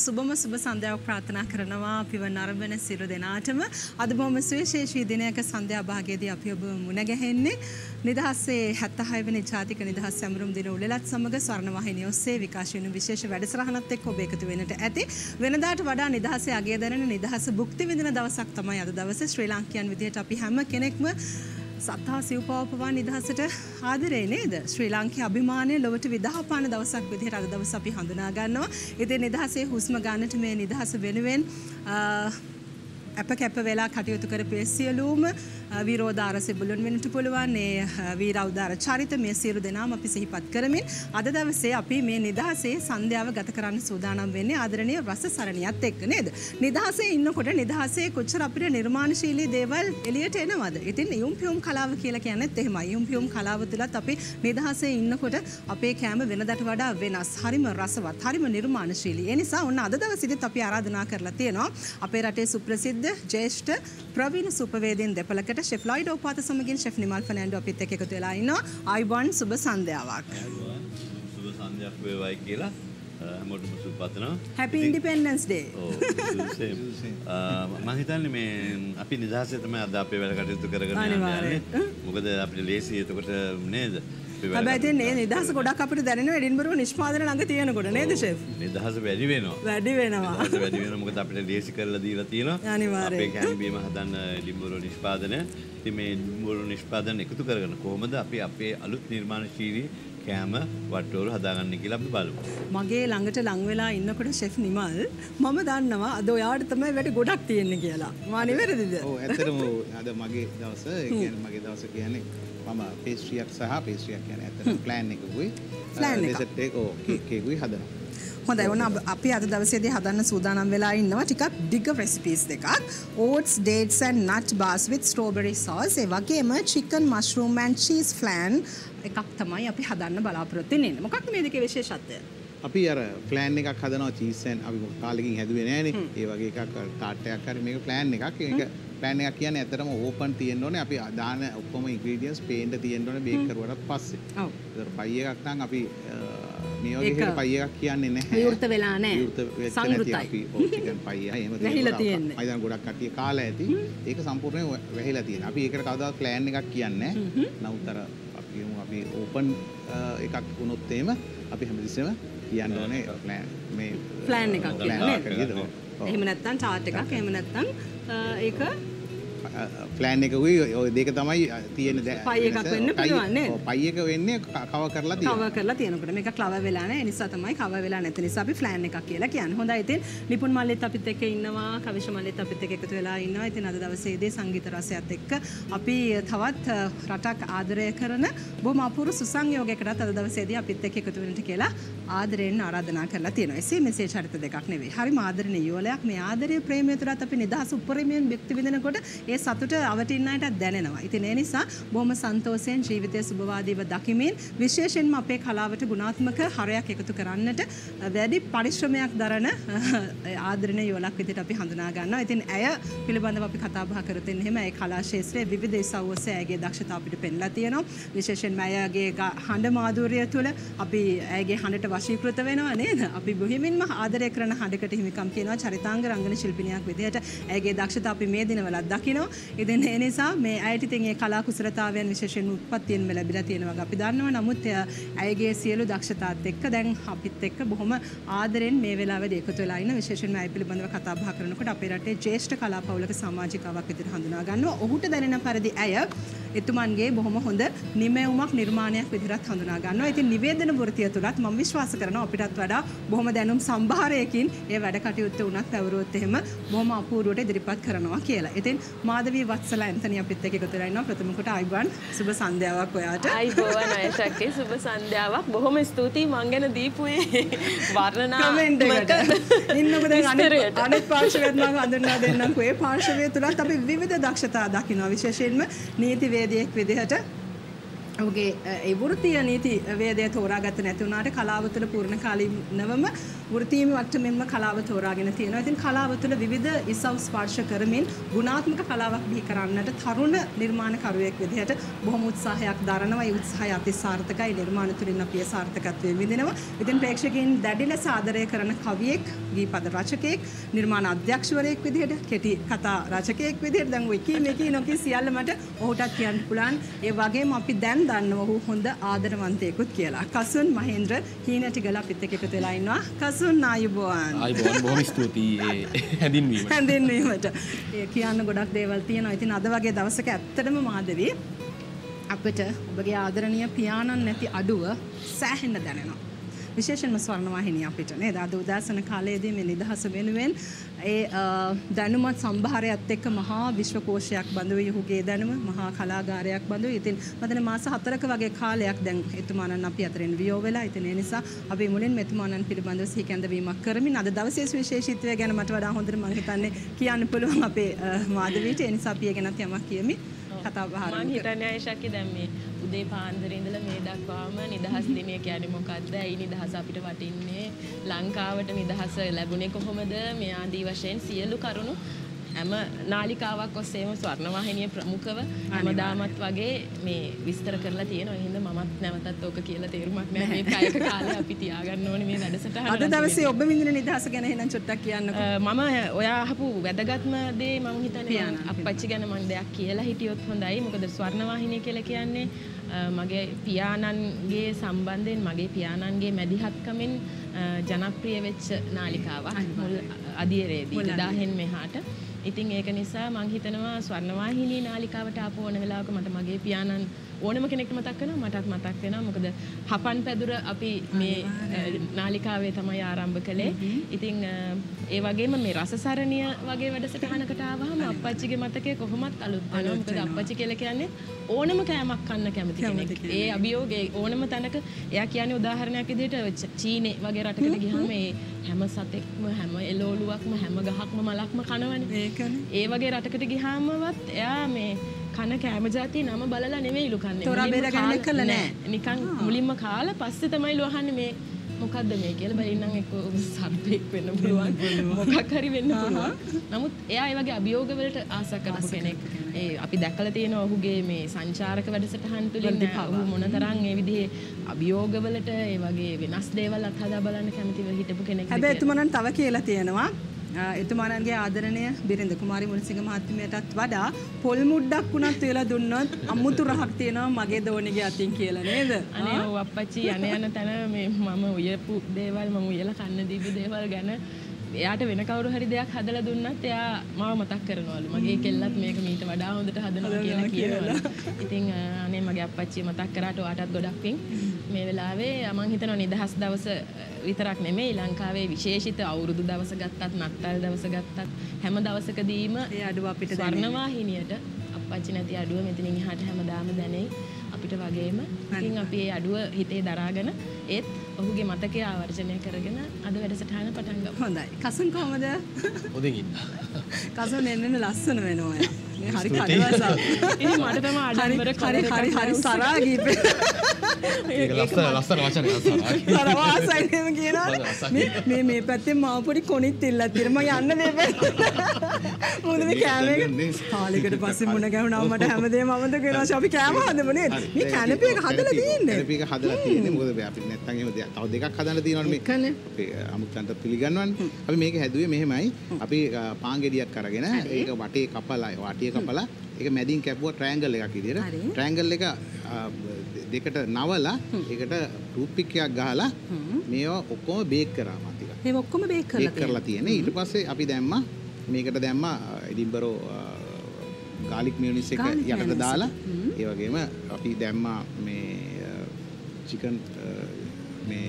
සුබම සුබ සන්ධ්‍යාවක් ප්‍රාර්ථනා කරනවා. අපිව නරඹන සිරු දෙනාටම අද බොහොම සුවිශේෂී දිනයක සන්ධ්‍යා භාගයේදී අපි ඔබ මුණ ගැහෙන්නේ. නිදහසේ 76 වෙනි ජාතික නිදහස් සැමරුම් දින උළෙලත් සමග ස්වර්ණ වාහිනිය ඔස්සේ විකාශය වුණු විශේෂ වැඩසටහනත් එක්ක ඔබ එකතු වෙන්නට ඇති. වෙනදාට වඩා නිදහසේ අගය දැනෙන නිදහස භුක්ති විඳින දවසක් තමයි අද දවසේ ශ්‍රී ලාංකිකයන් විදිහට අපි හැම කෙනෙක්ම සත්හා සිව්පවපවා නිදහසට ආදරේ නේද ශ්‍රී ලාංකේ අභිමානය ලොවට විදහාපාන දවසක් විදිහට අද දවස අපි හඳුනා ගන්නවා. ඉතින් නිදහසේ හුස්ම ගන්නට මේ නිදහස වෙනුවෙන් අ, අප කැප වෙලා කටයුතු කරපු ඒ සියලුම විරෝධාර සිබුලුන් වෙනට පුළුවන් ඒ වීරෞදාර චරිත මේ සියලු දෙනාම අපි සිහිපත් කරමින් අද දවසේ අපි මේ නිදහසේ සන්ධ්‍යාව ගත කරන්න සූදානම් වෙන්නේ ආදරණීය රස සරණියත් එක්ක නේද? නිදහසේ ඉන්නකොට නිදහසේ කොච්චර අපිට නිර්මාණශීලී දේවල් එළියට එනවද? ඉතින් යුම් පියුම් කලාව කියලා කියන්නේත් එහෙමයි. යුම් පියුම් කලාව තුලත් අපි නිදහසේ ඉන්නකොට අපේ කෑම වෙනදට වඩා වෙනස්. හරිම රසවත්, හරිම නිර්මාණශීලී. ඒ නිසා ඔන්න අද දවසේදීත් අපි ආරාධනා කරලා තියෙනවා අපේ රටේ සුප්‍රසිද්ධ ජ්‍යෙෂ්ඨ ප්‍රවීණ සුපවේදීන් දෙපළකට ෂෙෆ් ලොයිඩ් ඕපාත සමගින් ෂෙෆ් නිමල් ෆර්නෑන්ඩෝ අපිත් එක්ක එකතු වෙලා ඉන්නවා. ආයිබෝන් සුබ සන්ධ්‍යාවක්. සුබ සන්ධ්‍යක් වේවායි කියලා හැමෝටම සුබ පතනවා. Happy Independence Day. ඔව්, සුබසේම. අ, මම හිතන්නේ මේ අපි නිදහසේ තමයි අද අපේ වැඩ කටයුතු කරගෙන යන්නේ. මොකද අපිට ලේසි එතකොට නේද? ඉතින් මේ නිදහස ගොඩක් අපිට දැනෙනවා එඩින්බරෝ නිෂ්පාදන ළඟ තියෙනකොට නේද ෂෙෆ්? නිදහස වැඩි වෙනවා. වැඩි වෙනවා. වැඩි වෙනවා මොකද අපිට ලේසි කරලා දීලා තියෙනවා. අනිවාර්යෙන්. අපේ කෑම බීම හදන්න ඩිම්බුරු නිෂ්පාදනය. ඉතින් මේ ඩිම්බුරු නිෂ්පාදන එකතු කරගෙන කොහොමද අපි අපේ අලුත් නිර්මාණශීලී කෑම වට්ටෝරු හදාගන්න කියලා අපි බලමු. මගේ ළඟට ලං වෙලා ඉන්නකොට ෂෙෆ් නිමල් මම දන්නවා අද ඔයාට තමයි වැඩි ගොඩක් තියෙන්නේ කියලා. මා නිවැරදිද? ඕ ඇතරම අද මගේ දවස ඒ කියන්නේ මගේ දවස කියන්නේ මම පේස්ට්‍රියක් සහ පේස්ට්‍රියක් කියන්නේ ඇත්තට ප්ලෑන් එකකුයි. ඩෙසර්ට් එක. ඕ කේක් එකකුයි හදනවා. හොඳයි ඔන්න අපි අද දවසේදී හදන්න සූදානම් වෙලා ඉන්නවා ටිකක් දිග රෙසිපීස් දෙකක්. Oats dates and nut bars with strawberry sauce. ඒ වගේම chicken mushroom and cheese flan එකක් තමයි අපි හදන්න බලාපොරොත්තු වෙන්නේ. මොකක්ද මේ දෙකේ විශේෂත්වය අපි අර ප්ලෑන් එකක් හදනවා චීසෙන් අපි කාලෙකින් හැදුවේ නෑනේ. ඒ වගේ එකක් තාට්ටයක් හරි මේක ප්ලෑන් එකක්. ඒක ප්ලෑන් එකක් කියන්නේ ඇත්තටම ඕපන් තියෙන්න ඕනේ. අපි දාන ඔක්කොම ඉන්ග්‍රීඩියන්ට්ස් පේන්න තියෙන්න ඕනේ බේක් කරුවට පස්සේ. ඔව් ඒතර පයි එකක් නම් අපි මේ වගේ හේට පයි එකක් කියන්නේ නැහැ. විවෘත වෙලා නැහැ. විවෘත වෙච්ච නැති. අපි ඔව් චිකන් පයි එහෙම. මම හිතන ගොඩක් කට්ටිය කාලා ඇති. ඒක සම්පූර්ණයෙන් වැහිලා තියෙනවා. අපි ඒකට කවදාවත් ප්ලෑන් එකක් කියන්නේ නැහැ. නමුත් අර අපි අපි ඕපන් එකක් වුණොත් එහෙම අපි හැමතිස්සෙම කියන්න ඕනේ මේ Plan එකක් කියන්නේ. එහෙම නැත්නම් chart එකක් එහෙම නැත්නම් ඒක ප්ලෑන් එකකුයි ඔය දෙක තමයි තියෙන දැ- පයි එකක්. වෙන්න පුළුවන් නේද? ඔව්, පයි එක වෙන්නේ කව කරලා තියෙනවා. කව කරලා තියෙනකොට මේක කව වෙලා නැහැ ඒ නිසා තමයි කව වෙලා නැති නිසා අපි ෆ්ලෑන් එකක් කියලා කියන්නේ. හොඳයි ඉතින් නිපුන් මල්ලිත් අපිත් එක්ක ඉන්නවා, කවිෂ මල්ලිත් අපිත් එක්ක එකතු වෙලා ඉන්නවා. ඉතින් අද දවසේදී සංගීත රසයත් එක්ක අපි තවත් රටක් ආදරය කරන බොහොම අපූර්ව සුසංයෝගයකටත් අද දවසේදී අපිත් එක්ක එකතු වෙන්නට කියලා ආදරයෙන් ආරාධනා කරලා තියෙනවා. එසේ මෙසේ චරිත දෙකක් නෙවෙයි. හරිම ආදරණීය යුවලයක් මේ ආදරය ප්‍රේමය තුරත් අපි නිදහස් උපරිමයෙන් භුක්ති විඳිනකොට ඒ සතුට අවටින් අයට දැනෙනවා. ඉතින් ඒ නිසා බොහොම සන්තෝෂයෙන් ජීවිතය සුබවාදීව දකිමින් විශේෂයෙන්ම අපේ කලාවට ගුණාත්මක හරයක් එකතු කරන්නට වැඩි පරිශ්‍රමයක් දරන ආදරණීය යුවලක් විදිහට අපි හඳුනා ගන්නවා. ඉතින් ඇය පිළිබඳව අපි කතා බහ කරතෙන් එහෙම ඒ කලා ශාස්ත්‍රයේ විවිධ ඉසව් ඔස්සේ ඇයගේ දක්ෂතා අපිට පෙන්ලා තියෙනවා. විශේෂයෙන්ම ඇයගේ ගා- හඬ මාධුර්යය තුළ අපි ඇයගේ හඬට වශීකృත වෙනවා නේද? අපි බොහිමින්ම ආදරය කරන හඬකට හිමිකම් කියනවා චරිතාංග රංගන ශිල්පිනියක් විදිහට. ඇගේ දක්ෂතා අපි මේ දිනවලත් දකිනවා. ඉතින් ඒ නිසා මේ ඇයට ඉතින් ඒ කලා කුසලතාවයන් විශේෂයෙන් උත්පත්තියෙන්ම ලැබිලා තියෙනවා අපි දන්නවා. නමුත් එය ඇයගේ සියලු දක්ෂතාත් එක්ක දැන් අපිත් එක්ක බොහොම ආදරෙන් මේ වෙලාවේදී එකතු වෙලා ඉන්න. විශේෂයෙන්ම ඇය පිළිබඳව කතා බහ කරනකොට අපේ රටේ ජ්‍යෙෂ්ඨ කලා පවුලක සමාජිකාවක් විදිහට හඳුනා ගන්නවා. ඔහුට දැනෙන පරිදි ඇය එතුමන්ගේ බොහොම හොඳ නිමැවුමක් නිර්මාණයක් විදිහට හඳුනා ගන්නවා. ඉතින් නිවේදන වෘතිය තුලත් මම විශ්වාස කරනවා අපිටත් වඩා බොහොම දැනුම් සම්භාරයකින් ඒ වැඩ කටයුත්ත උනත් පැවරුවොත් එහෙම බොහොම අපූර්වට ඉදිරිපත් කරනවා කියලා. ඉතින් මාධවී වත්සල ඇන්තනි අපිත් එක්ක එකතු වෙලා ඉන්නවා. ප්‍රථම කොට අයිබන් සුබ සන්ධ්‍යාවක් ඔයාට. අයිබෝවන් අයසක්කේ සුබ සන්ධ්‍යාවක් බොහොම ස්තුතියි මං ගැන දීපුයේ වර්ණනා කමෙන්ට් එකට. ඉන්නකො දැන් අනිත්. අනිත් පාර්ශවයත් මම හඳුන්වා දෙන්නම්කෝ. ඒ පාර්ශවය තුලත් අපි විවිධ දක්ෂතා දකිනවා. විශේෂයෙන්ම නීතිවේදියෙක් විදිහට ඔහුගේ ඒ වෘත්තීය නීති වේදය තෝරාගත්තේ නැති වුණාට කලාව තුළ පූර්ණ කාලීනවම වෘත්තීය මට්ටමින්ම කලාව තෝරාගෙන තියෙනවා. ඉතින් කලාව තුළ විවිධ ඉසව් ස්පර්ශ කරමින් ගුණාත්මක කලාවක් බිහි කරන්නට තරුණ නිර්මාණකරුවෙක් විදිහට බොහොම උත්සාහයක් දරනවා. ඒ උත්සාහය අතිසාර්ථකයි. නිර්මාණ තුළින් අපි ඒ සාර්ථකත්වය විඳිනවා. ඉතින් ප්‍රේක්ෂකයන් දැඩි ලෙස ආදරය කරන කවියෙක්, ගීපද රචකයෙක්, නිර්මාණ අධ්‍යක්ෂවරයෙක් විදිහට, කෙටි කතා රචකයෙක් විදිහට දැන් ඔය කී මේකී නොකී සියල්ල මට ඔහුටත් කියන්න පුළුවන්. ඒ වගේම අපි දැන් දන්නවා ඔහු හොඳ ආදරවන්තයෙකුත් කියලා. කසුන් මහේන්ද්‍ර හීනටිගල අපිත් එක්ක එකතු වෙලා ඉන්නවා. කසුන් ආයුබෝවන්. අයිබෝන් බොහොම ස්තුතියි ඒ හැඳින්වීමට හැඳින්වීමට. ඒ කියන්න ගොඩක් දේවල් තියෙනවා. ඉතින් අද වගේ දවසක ඇත්තටම මාදවී අපිට ඔබගේ ආදරණීය පියාණන් නැති අඩුව සෑහෙන්න දැනෙනවා. විශේෂයෙන්ම ස්වර්ණවාහිනිය අපිට නේද අද උදෑසන කාලයේදී මේ නිදහස වෙනුවෙන් ඒ අ, දැනුමත් සම්භාරයත් එක්ක මහා විශ්වකෝෂයක් බඳුයි ඔහුගේ දැනුම මහා කලාගාරයක් බඳුයි. ඉතින් මතන මාස 4ක වගේ කාලයක් දැන් එතුමාණන් අපි අතරින් වියෝ වෙලා. ඉතින් ඒ නිසා අපි මුලින්ම එතුමාණන් පිළිබඳව සිහි කැඳවීමක් කරමින් අද දවසේ සුවිශේෂීත්වය ගැන මට වඩා හොඳට මම හිතන්නේ කියන්න පුළුවන් අපේ අ, මාධවීට. ඒ නිසා අපි ඒ ගැනත් යමක් කියමි. කතා බහ මං හිතන්නේ අයශක්කි දැන් මේ උදේ පාන්දර ඉඳලා මේ දක්වාම නිදහස් දිනය කියන්නේ මොකද්ද? ඇයි නිදහස අපිට වටින්නේ? ලංකාවට නිදහස ලැබුණේ කොහොමද? මේ ආදී වශයෙන් සියලු කරුණු හැම නාලිකාවක් ඔස්සේම ස්වර්ණවාහිනිය ප්‍රමුඛව හැමදාමත් වගේ මේ විස්තර කරලා තියෙනවා. ඒ හින්දා මමත් නැවතත් ඕක කියලා තේරුමක් නැහැ. මේ කයක කාලේ අපි තියාගන්න ඕනේ මේ වැඩසටහන. අද දවසේ ඔබ විඳින නිදහස ගැන එහෙනම් චුට්ටක් කියන්නකෝ. මම ඔයා අහපු වැදගත්ම දේ මම හිතන්නේ අප්පච්චි ගැන මම දෙයක් කියලා හිටියොත් හොඳයි. මොකද ස්වර්ණවාහිනිය කියලා කියන්නේ මගේ පියාණන්ගේ සම්බන්ධයෙන් මගේ පියාණන්ගේ මැදිහත්කමින් ජනප්‍රිය වෙච්ච නාලිකාවක් මුල් අදියරේදී 2000න් මෙහාට. ඉතින් ඒක නිසා මං හිතනවා ස්වර්ණවාහිනී නාලිකාවට ආපු ඕන වෙලාවක මට මගේ පියාණන් ඕනම කෙනෙක්ට මතක් වෙනවා මටත් මතක් වෙනවා මොකද හපන් පැදුර අපි මේ නාලිකාවේ තමයි ආරම්භ කළේ. ඉතින් ඒ වගේම මේ රසසරණිය වගේ වැඩසටහනකට ආවහම අප්පච්චිගේ මතකය කොහොමත් අලුත් වෙනවා. මොකද අප්පච්චි කියලා කියන්නේ ඕනම කෑමක් කන්න කැමති කෙනෙක්. ඒ අභියෝගේ ඕනම තැනක එයා කියන්නේ උදාහරණයක් විදිහට චීනේ වගේ රටකට ගියාම ඒ හැම සතෙක්ම හැම එළවලුවක්ම හැම ගහක්ම මලක්ම කනවනේ. ඒකනේ. ඒ වගේ රටකට ගියාමවත් එයා මේ කන කෑම ජාතිය නම බලලා නෙවෙයිලු කන්නේ. තොරා බේරගන්න කළා නෑ. නිකන් මුලින්ම කාලා පස්සේ තමයි ලෝහන්නේ මේ මොකද්ද මේ කියලා බලන්න එක්ක සර්පෙක් වෙන්න පුළුවන්. මොකක් හරි වෙන්න පුළුවන්. නමුත් එයා ඒ වගේ අභියෝග වලට ආස කරපු කෙනෙක්. ඒ අපි දැකලා තියෙනවා ඔහුගේ මේ සංචාරක වැඩසටහන් තුලින් ඔහු මොනතරම් ඒ විදිහේ අභියෝග වලට ඒ වගේ වෙනස් දේවල් අත්හදා බලන්න කැමතිව හිටපු කෙනෙක් හැබැයි එතුමනන් තව කියලා තියෙනවා අ, එතුමාණන්ගේ ආදරණය බිරිඳ කුමාරි මුනිසිංහ මහත්මියටත් වඩා පොල් මුඩ්ඩක් වුණත් වෙලා දුන්නොත් අමුතු රහක් තියෙනවා මගේ දෝනිගේ අතින් කියලා නේද? අනේ ඔව් අප්පච්චි යන යන තැන මේ මම උයපු දේවල් මම උයලා කන්න දීපු දේවල් ගැන එයාට වෙන කවුරු හරි දෙයක් හදලා දුන්නත් එයා මාව මතක් කරනවලු. මගේ කෙල්ලත් මේක මීට වඩා හොඳට හදනවා කියලා කියනවලු. ඉතින් අනේ මගේ අප්පච්චි මතක් කරාට ඔයාටත් ගොඩක් පිං. මේ වෙලාවේ මම හිතනවා නිදහස් දවස විතරක් නෙමෙයි ලංකාවේ විශේෂිත අවුරුදු දවස ගත්තත් නත්තල් දවස ගත්තත් හැම දවසකදීම ඒ අඩුව අපිට දැනෙන්නේ. ස්වර්ණවාහිනියට අප්පච්චි නැති අඩුව මෙතනින් එහාට හැමදාම දැනෙයි අපිට වගේම ඉතින් අපි ඒ අඩුව හිතේ දරාගෙන ඒත් ඔහුගේ මතකය ආවර්ජනය කරගෙන අද වැඩසටහන පටන් ගමු. හොඳයි. කසුන් කොහමද? හොඳින් ඉන්න කසුන් එන්න එන්න ලස්සන වෙනවා. හරි මට තමයි ආඩම්බර හරි හරි හරි සරා ගීපේ ඒක ලස්සන ලස්සන වචන ලස්සනයි. තරවාසයිනම කියනවනේ? මේ මේ මේ පැත්තේ මාව පොඩි කොනිත් ඉල්ලක් තියෙනවා මම යන්න මේ. පැත්තට මොකද මේ කෑම කාලෙකට පස්සේ මුණ ගැහුණා. මට හැමදේම අමතක වෙනවා. අපි කෑම හදමු නේද? මේ කැනපි එක හදලා තියෙන්නේ. කැනපි එක හදලා තියෙන්නේ. මොකද අපි දෙයක් තව දෙකක් හදන්න තියෙනවනේ මේ. අපේ අමුත්තන්ට පිළිගන්නවනේ. අපි මේක හැදුවේ මෙහෙමයි. අපි අ, පාන් ගෙඩියක් අරගෙන ඒක වටේ වටිය කපලා ඒක මැදින් කැපුවා ට්‍රයැන්ගල් එකක්. විදියට. ට්‍රයැන්ගල් එක දෙකට නවලා ඒකට එකක් ගහලා මේවා ඔක්කොම බේක් කරා ටිකක් මේ ඔක්කොම බේක් කරලා කරලා තියෙන්නේ. ඊට පස්සේ අපි දැම්මා මේකට දැම්මා එඩින්බරෝ ගාලික් මියුනිස් එක යටට දාලා. ඒ වගේම අපි දැම්මා මේ චිකන් මේ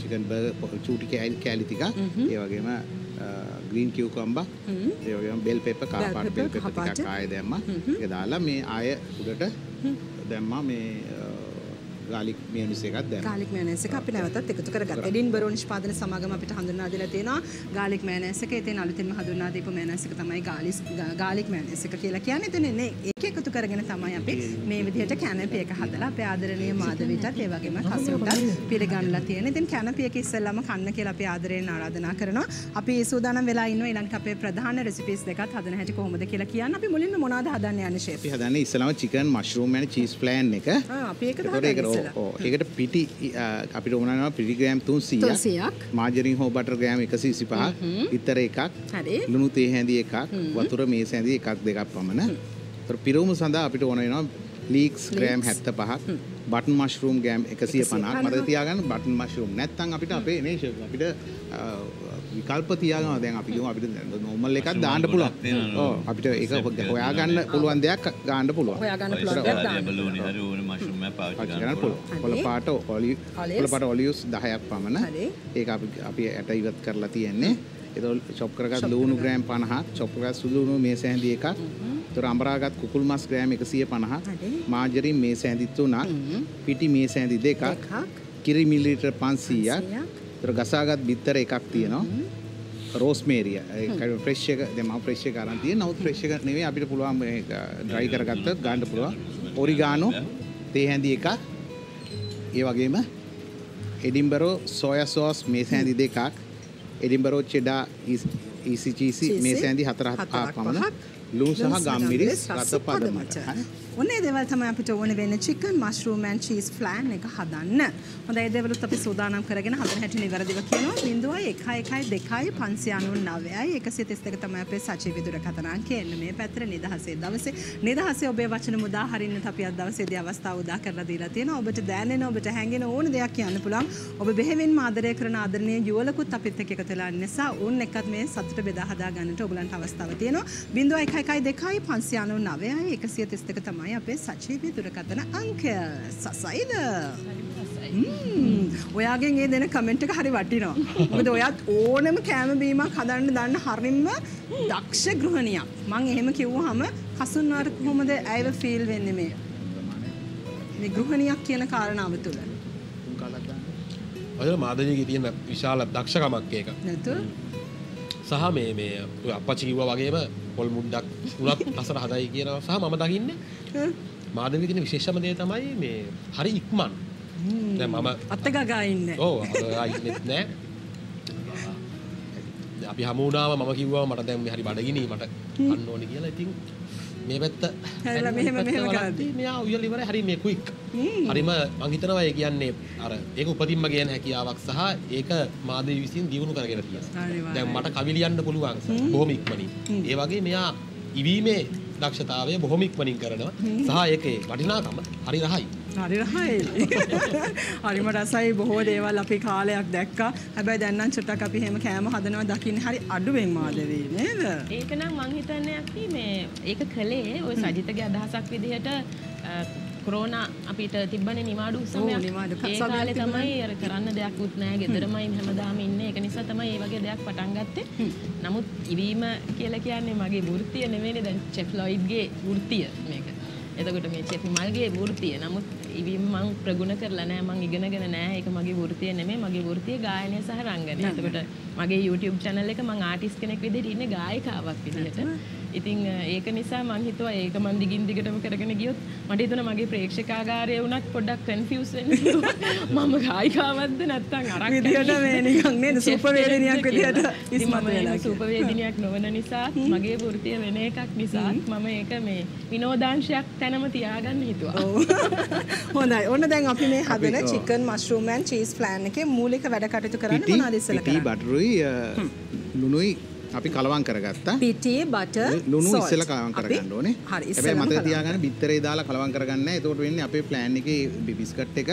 චිකන් බර්ගර් චූටි කෑලි ටිකක් ඒ වගේම ග්‍රීන් කියුකම්බා ඒ බෙල් පෙපර් කාපාට පෙපර් කහපාට. ටිකක් ආයෙ දැම්මා. ඒක දාලා මේ ආයෙ උඩට දැම්මා මේ ගාලික් මියුනිස් එකක් දැම්මා ගාලික් මෑනස් එක අපි නැවතත් එකතු කරගත්තා. එඩින්බරෝ නිෂ්පාදන සමාගම අපිට හඳුන්වා දීලා තියෙනවා ගාලික් මෑනස් එක. ඉතින් අලුතින්ම හඳුන්වා දීපු මෑනස් එක තමයි ගාලිස් ගාලික් මෑනස් එක කියලා කියන්නේ. ඉතින් නේ ඒක එකතු කරගෙන තමයි අපි මේ විදිහට කැනපි එක හදලා අපේ ආදරණීය මාධවීටත් ඒ වගේම කසුටත් පිළිගන්නලා තියෙන. ඉතින් කැනපි එක ඉස්සෙල්ලාම කන්න කියලා අපි ආදරයෙන් ආරාධනා කරනවා. අපි සූදානම් වෙලා ඉන්නවා ඊළඟට අපේ ප්‍රධාන රෙසිපීස් දෙකත් හදන හැටි කොහොමද කියලා කියන්න. අපි මුලින්ම මොනවද හදන්න යන්නේ ෂෙෆ්? අපි හදන්නේ ඉස්සලම chicken mushroom and cheese flan එක ආ අපි එතකොට හදන්නේ ඒකට පිටි අ, අපිට උනනවා පිටි ග්‍රෑම් 300ක් 300ක්. මාජරින් හෝ බටර් ග්‍රෑම් 125ක් ඉතර එකක්. ලුණු තේ හැඳි එකක්. වතුර මේස හැඳි එකක් දෙකක් පමණ. පිරවුම සඳහා අපිට ඕන වෙනවා ලීක්ස් ග්‍රෑම් 75ක් බටන් මශ්රූම් ග්‍රෑම් 150ක් මතක තියාගන්න බටන් මශ්රූම් නැත්නම් අපිට අපේ නේ ෂෙෆ් අපිට විකල්ප තියාගන්නවා දැන් අපි අපිට නෝමල් එකක් දාන්න පුළුවන් ඔව් අපිට ඒක හොයාගන්න පුළුවන් දෙයක් ගන්න පුළුවන් දෙයක් කරන්න පුළුවන්. කොළ පාට. කොළ පාට ඔලිව්ස් 10ක් පමණ. ඒක අපි අපි ඇට ඉවත් කරලා තියෙන්නේ. ඒතකොට චොප් කරගත් ලුණු ග්‍රෑම් 50ක්, චොප් කරගත් සුදු ලුණු මේස හැඳි එකක්. ඒතර අඹරාගත් කුකුල් මස් ග්‍රෑම් 150ක්. හරි. මාජරින් මේස හැඳි තුනක්. පිටි මේස හැඳි දෙකක්. එකක්. කිරි මිලිලීටර් 500ක්. 500ක්. ඒතර ගසාගත් බිත්තර එකක් තියෙනවා. රෝස්මේරිය ෆ්‍රෙෂ් එක මම ෆ්‍රෙෂ් එක අරන් තියෙන නමුත් ෆ්‍රෙෂ් එක නෙවෙයි අපිට පුළුවන් මේක ඩ්‍රයි කරගත්තොත් ගන්න පුළුවන් ඔරිගානෝ තේ හැඳි එකක් ඒ වගේම එඩින්බරෝ සෝයා සෝස් මේස හැඳි දෙකක් එඩින්බරෝ චෙඩා ඊසි චීසි මේස හැඳි හතර හත් හතරක් පහක් පමණ. ලුණු සහ ගම්මිරිස් රස පදමට. හරි ඔන්න ඒ දේවල් තමයි අපිට ඕන වෙන්නේ chicken mushroom and cheese flan එක හදන්න. හොඳයි ඒ දේවලුත් අපි සූදානම් කරගෙන හදන හැටි නිවැරදිව කියනවා. 0112 599යි 132 තමයි අපේ සචිව දුරකථන අංකය. එන්න මේ පැත්තට නිදහසේ දවසේ නිදහසේ ඔබේ වචන මුදා හරින්නට අපි අද දවසේදී අවස්ථාව උදා කරලා දීලා තියෙනවා. ඔබට දැනෙන ඔබට හැඟෙන ඕන දෙයක් කියන්න පුළුවන්. ඔබ බෙහෙවින්ම ආදරය කරන ආදරණීය යුවලකුත් අපිත් එක්ක එකතු වෙලා ඉන්න නිසා උන් එක්කත් මේ සතුට බෙදා හදා ගන්නට ඔයගලන්ට අවස්ථාව තියෙනවා. 0112 599යි 132 තමයි අපේ සජීවී දුරකථන අංකය. සසයිද? ම්ම්. ඔයාගෙන් ඒ දෙන කමෙන්ට් එක හරි වටිනවා. මොකද ඔයත් ඕනම කෑම බීමක් හදන්න දන්න හරින්ම දක්ෂ ගෘහණියක්. මං එහෙම කිව්වහම කසුන් වාර කොහොමද ඇයව ෆීල් වෙන්නේ මේ? මේ ගෘහණියක් කියන කාරණාව තුළ. ඔය මාදනයගේ තියෙන විශාල දක්ෂකමක් ඒක නැතු? සහ මේ මේ ඔය අපච්චි කිව්වා වගේම පොල් මුඩ්ඩක් උනත් අසර හදයි කියනවා සහ මම දකින්නේ මාදනයේ තියෙන විශේෂම දේ තමයි මේ හරි ඉක්මන්. දැන් මම අත්තගගා ඉන්න. ඕ ඉන්නෙත් නෑ. අපි හමුණාව මම කිව්වා මට දැන් මේ හරි බඩගිනි මට අන්න ඕනි කියලා. ඉතින් මේ පැත්ත හැරිලා මෙහෙම මෙහෙම කරද්දි. මෙයා උයල ඉවරයි. හරි මේ ක්වික් හරිම මං හිතනවා ඒ කියන්නේ අර ඒක උපතින්ම ගේන හැකියාවක් සහ ඒක මාදේ විසින් දියුණු කරගෙන තියෙනවා. දැන් මට කවි ලියන්න පුළුවන් බොහොම ඉක්මනින්. ඒ වගේ මෙයා ඉවීමේ දක්ෂතාවය බොහොම ඉක්මනින් කරනවා. සහ ඒකේ වටිනාකම හරි රහයි හරි රහයි. හරිම රසයි බොහෝ දේවල් අපි කාලයක් දැක්කා. හැබැයි දැන් නම් චුට්ටක් අපි එහෙම කෑම හදනවා දකින්නේ හරි අඩුවෙන් මාදවේ නේද? ඒක නම් මං හිතන්නේ අපි මේ ඒක කළේ ওই සජිතගේ අදහසක් විදිහට කොරෝනා අපිට තිබ්බනේ නිවාඩු ඔව්, සමයක්. ඒ කාලේ. තමයි අර කරන්න දෙයක් උත් නැහැ. ගෙදරමයි හැමදාම ඉන්නේ. ඒක නිසා තමයි මේ වගේ දෙයක් පටන් ගත්තේ. නමුත් ඉවීම කියලා කියන්නේ මගේ වෘත්තිය නෙවෙයිනේ දැන් චෙෆ් ලොයිඩ්ගේ වෘත්තිය මේක. එතකොට මේ චෙෆ් මල්ගේ වෘත්තිය. නමුත් ඉවීම මං ප්‍රගුණ කරලා නැහැ. මං ඉගෙනගෙන නැහැ. ඒක මගේ වෘත්තිය නෙමෙයි. මගේ වෘත්තිය ගායනය සහ රංගනය. එතකොට මගේ YouTube channel එක මං ආටිස්ට් කෙනෙක් විදිහට ඉන්නේ ගායිකාවක් විදිහට. ඉතින් ඒක නිසා මං හිතුවා ඒක මන් දිගින් දිගටම කරගෙන ගියොත් මට හිතුණා මගේ ප්‍රේක්ෂකාගාරය වුණත් පොඩ්ඩක් කන්ෆියුස් වෙන්න මම ගායිකාවක්ද නැත්නම් අරක් විදියට මේ නිකන් නේද? සුපවේදිනියක් විදියට ඉස්මතු වෙලා සූපවේදිනියක් නොවන නිසා මගේ වෘතිය වෙන එකක් නිසා මම ඒක මේ විනෝදාංශයක් තැනම තියාගන්න හිතුවා. හොඳයි. ඔන්න දැන් අපි මේ හදන chicken mushroom and cheese flan එකේ මූලික වැඩ කටයුතු කරන්න මොනවද ඉස්සෙල්ලා කරන්නේ? බටරුයි ලුණුයි අපි කලවම් කරගත්තා. පිටි බටර් ලුණු ඉස්සෙල්ලා කලවම් කරගන්න ඕනේ. හරි හැබැයි ඉස්සෙල්ලාම මතක තියාගන්න බිත්තරේ දාලා කලවම් කරගන්න නැහැ. එතකොට වෙන්නේ අපේ ප්ලෑන් එකේ බිස්කට් එක.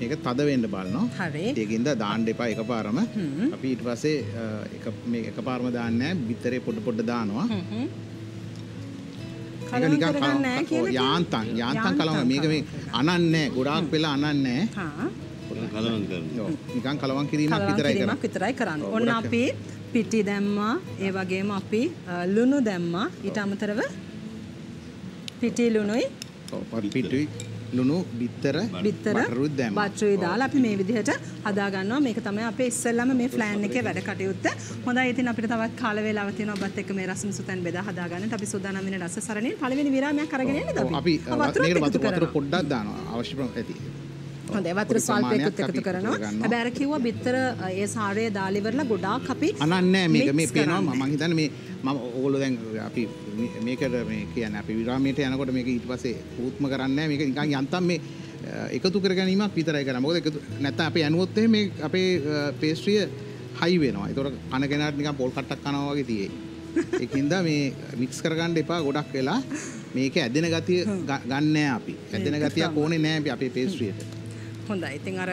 මේක තද වෙන්න බලනවා. හරි. ඒකින්ද දාන්න එපා එකපාරම. අපි ඊට පස්සේ එක මේ එකපාරම දාන්නේ නැහැ. බිත්තරේ පොඩ පොඩ දානවා. නිකන් කරගන්න කලවම්- මේක මේ අනන්නේ නැහැ. ගොඩාක් වෙලා අනන්නේ නැහැ. හා. කලවම් කරනවා. ඔව්, නිකන් කලවම් කිරීමක් විතරයි කරන්නේ. ඔන්න අපි පිටි දැම්මා. ඒ වගේම අපි ලුණු දැම්මා. ඊට අමතරව පිටි ලුණුයි පිටුයි ලුණු බිත්තර බිත්තර. බටරුයි දාලා අපි මේ විදිහට හදා ගන්නවා. මේක තමයි අපේ ඉස්සෙල්ලාම මේ ෆ්ලෑන් එකේ වැඩ කටයුත්ත. හොඳයි ඉතින් අපිට තවත් කාල වේලාවක් තියෙනවා ඔබත් එක්ක මේ රසම සුතන් බෙදා හදා ගන්නට. අපි සූදානම් වෙන රස සරණින් පළවෙනි විරාමයක් අරගෙන යන්නද ඔව්, අපි? අපි වතුර. පොඩ්ඩක් දානවා අවශ්‍ය ප්‍රම හොඳයි වතුර ප්‍රමාණයක් එකතු කරනවා. අර කිව්වා බිත්තර ඒ සාරය දාලා ඉවරලා ගොඩාක් අපි අනන්නේ මේක මේ පේනවා. මම හිතන්නේ මේ මම ඕගොල්ලෝ දැන් අපි මේකට මේ කියන්නේ අපි විරාමයට යනකොට මේක ඊට පස්සේ පුරුත්ම කරන්නේ නැහැ මේක නිකන් යන්තම් මේ එකතු කර ගැනීමක් විතරයි කරන්නේ. මොකද එකතු නැත්නම් අපි ඇනුවොත් එහෙම මේ අපේ පේස්ට්‍රිය හයි වෙනවා. ඒතකොට කන කෙනාට නිකන් පොල් කට්ටක් කනවා වගේ තියෙයි. ඒකින්ද මේ මික්ස් කරගන්න එපා ගොඩක් වෙලා මේක ඇදෙන ගතිය ගන්න අපි. ඇදෙන ගතියක් ඕනේ නෑ අපි අපේ පේස්ට්‍රියට. හොඳයි. ඉතින් අර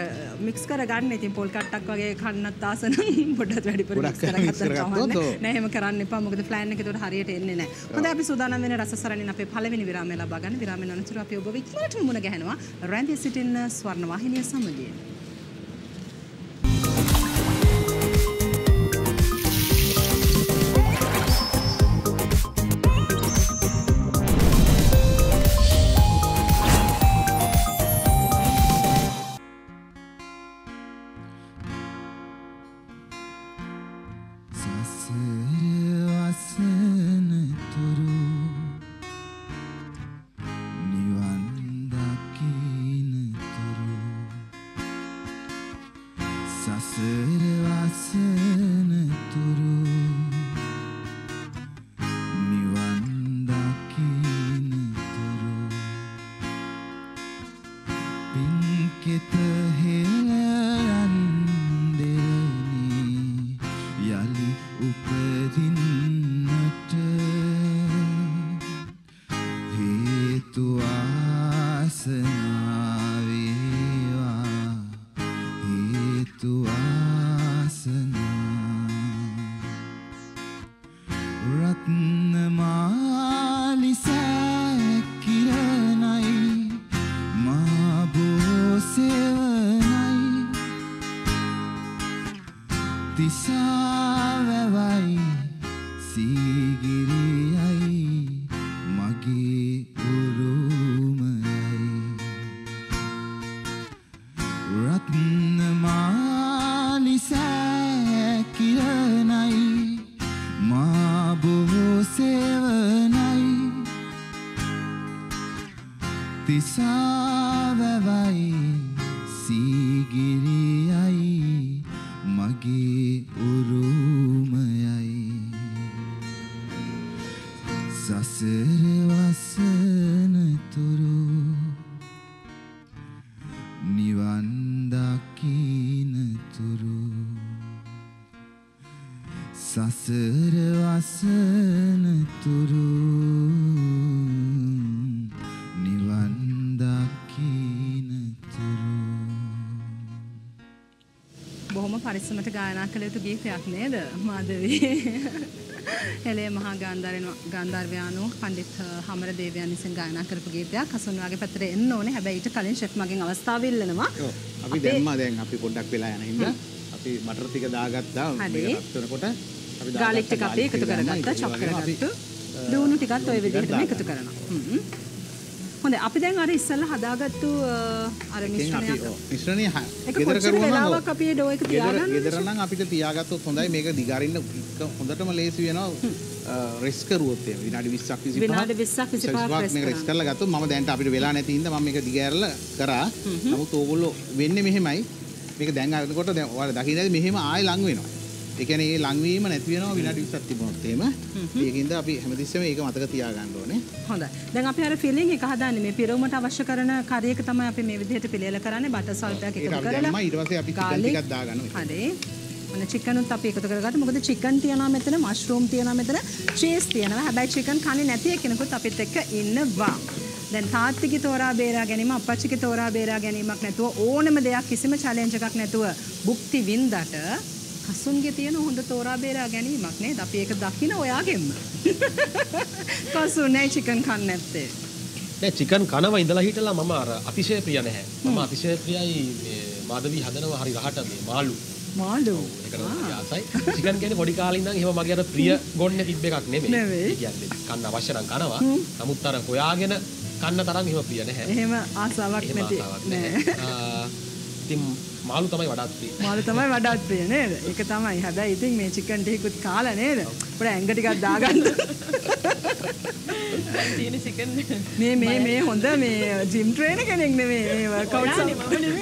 මික්ස් කරගන්න. ඉතින් පොල් කට්ටක් වගේ කන්නත් ආස නම් පොඩ්ඩක් වැඩිපුර මික්ස් කරගත්තොත්. නෑ. එහෙම කරන්න එපා. මොකද ප්ලෑන් එක ඒකට හරියට එන්නේ නෑ. හොඳයි අපි සූදානම් වෙන රස සරණින් අපේ පළවෙනි විරාමය ලබා ගන්න. විරාමයෙන් අනතුරු අපි ඔබ ඉක්මනට මුණ ගැහෙනවා. රැඳී සිටින ස්වර්ණ වාහිනිය සමගින් පින්කෙත හෙලයන් පරිස්සමට ගායනා කළ යුතු ගීතයක් නේද මාධවී එලේ මහා ගාන්ධාරයන් ගාන්ධාර්වයානු පණ්ඩිත් හමර දේවයන් විසින් ගායනා කරපු ගීතයක් හසුන්වාගේ පැත්තට එන්න ඕනේ හැබැයි ඊට කලින් ෂෙෆ් මගෙන් අවස්ථාව ඉල්ලනවා. අපි දැම්මා දැන් අපි පොඩ්ඩක් වෙලා යන හින්දා අපි මටර ටික දාගත්තා. මේක රත් වෙනකොට අපි ගාලික් ටික අපි එකතු. කරගත්තා චොප් කරගත්තු ලුණු ටිකත් ওই විදිහටම. එකතු කරනවා. හොඳ අපි දැන් අර ඉස්සල්ලා හදාගත්තු අර මිශ්‍රණයක්. මිශ්‍රණය ගෙදර කොච්චර කරුවම වෙලාවක් අපි ඩෝ එක තියාගන්න ගෙදර නම් අපිට තියාගත්තොත් හොඳයි. මේක දිගාරින්න හොඳටම ලේසි වෙනවා. රෙස් කරුවොත් එහෙම. විනාඩි 20ක් 25ක් විනාඩි 20ක් 25ක් රෙස් මේක රෙස්. කරලා ගත්තොත් මම දැන්ට අපිට වෙලා නැති හින්දා මම මේක දිගෑරලා කරා. නමුත් ඕගොල්ලෝ වෙන්නේ මෙහෙමයි. මේක දැන් අරනකොට දැන් ඔයාලා දකින්න ඇති මෙහෙම ආයෙ ලඟ වෙනවා ඒ කියන්නේ ඒ ලඟවීම නැති වෙනවා විනාඩි 20ක් තිබුණොත් එහෙම ඒකින්ද අපි හැමතිස්සෙම ඒක මතක තියාගන්න ඕනේ හොඳයි. දැන් අපි අර ෆිලිං එක හදාන්නේ මේ පිරවුමට අවශ්‍ය කරන කරි එක තමයි අපි මේ විදිහට පිළියෙල කරන්නේ බටර් සල්ට් එකක් ඒක එකතු කරලා. දැම්මා ඊට පස්සේ අපි චිකන්. ටිකක් දාගන්න ඕනේ. හරි. ඔන්න චිකනුත් අපි එකතු කරගත්තා. මොකද චිකන් තියනවා මෙතන, මෂ්රූම් තියනවා මෙතන, චීස් තියනවා. හැබැයි චිකන් කන්නේ නැති කෙනෙකුත් අපිත් එක්ක ඉන්නවා. දැන් තාත්තිගේ තෝරා බේරා ගැනීම අපච්චිගේ තෝරා බේරා ගැනීමක් නැතුව ඕනම දෙයක් කිසිම චැලෙන්ජ් එකක් නැතුව භුක්ති වින්දට කසුන්ගේ තියෙන හොඳ තෝරා බේරා ගැනීමක් නේද? අපි ඒක දකින ඔයාගෙන්ම. කසුන් නෑ චිකන් කන්නේ නැත්තේ. නෑ චිකන් කනවා ඉඳලා හිටලා මම අර අතිශය ප්‍රිය නැහැ. මම අතිශය ප්‍රියයි මේ මාධවී හදනවා හරි රහට මේ මාළු. මාළු. ඒකට ආසයි. චිකන් කියන්නේ පොඩි කාලේ ඉඳන් එහෙම මගේ අර ප්‍රිය ගොන්න තිබ්බ එකක් නෙමෙයි. ඒ කියන්නේ කන්න අවශ්‍ය නම් කනවා. නමුත් අර හොයාගෙන කන්න තරම් එහෙම ප්‍රිය නැහැ. එහෙම ආසාවක් නැති. ආසාවක්. නැහැ. ඉතින් මාළු තමයි වඩාත් ප්‍රිය. මාළු තමයි වඩාත් ප්‍රිය නේද? ඒක තමයි. හැබැයි ඉතින් මේ චිකන් ටිකකුත් කාලා නේද? පොඩ ඇඟ ටිකක් දාගන්න. තියෙන චිකන් මේ මේ මේ හොඳ මේ ජිම් ට්‍රේනර් කෙනෙක් නෙමෙයි මේ වර්කවුට්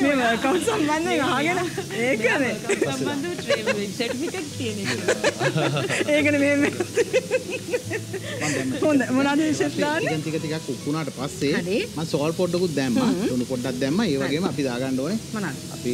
මේ වර්කවුට් සම්බන්ධයෙන් අහගෙන ඒකනේ. සම්බන්ධ ට්‍රේන් සර්ටිෆිකට් තියෙන එක. ඒකනේ මේ මේ හොඳ මොනවද ෂෙෆ් දාන්නේ? ටික ටිකක් උක්කුණාට පස්සේ. මම සෝල් පොඩ්ඩකුත් දැම්මා ලුණු පොඩ්ඩක් දැම්මා ඒ වගේම අපි දාගන්න ඕනේ මොනවද? අපි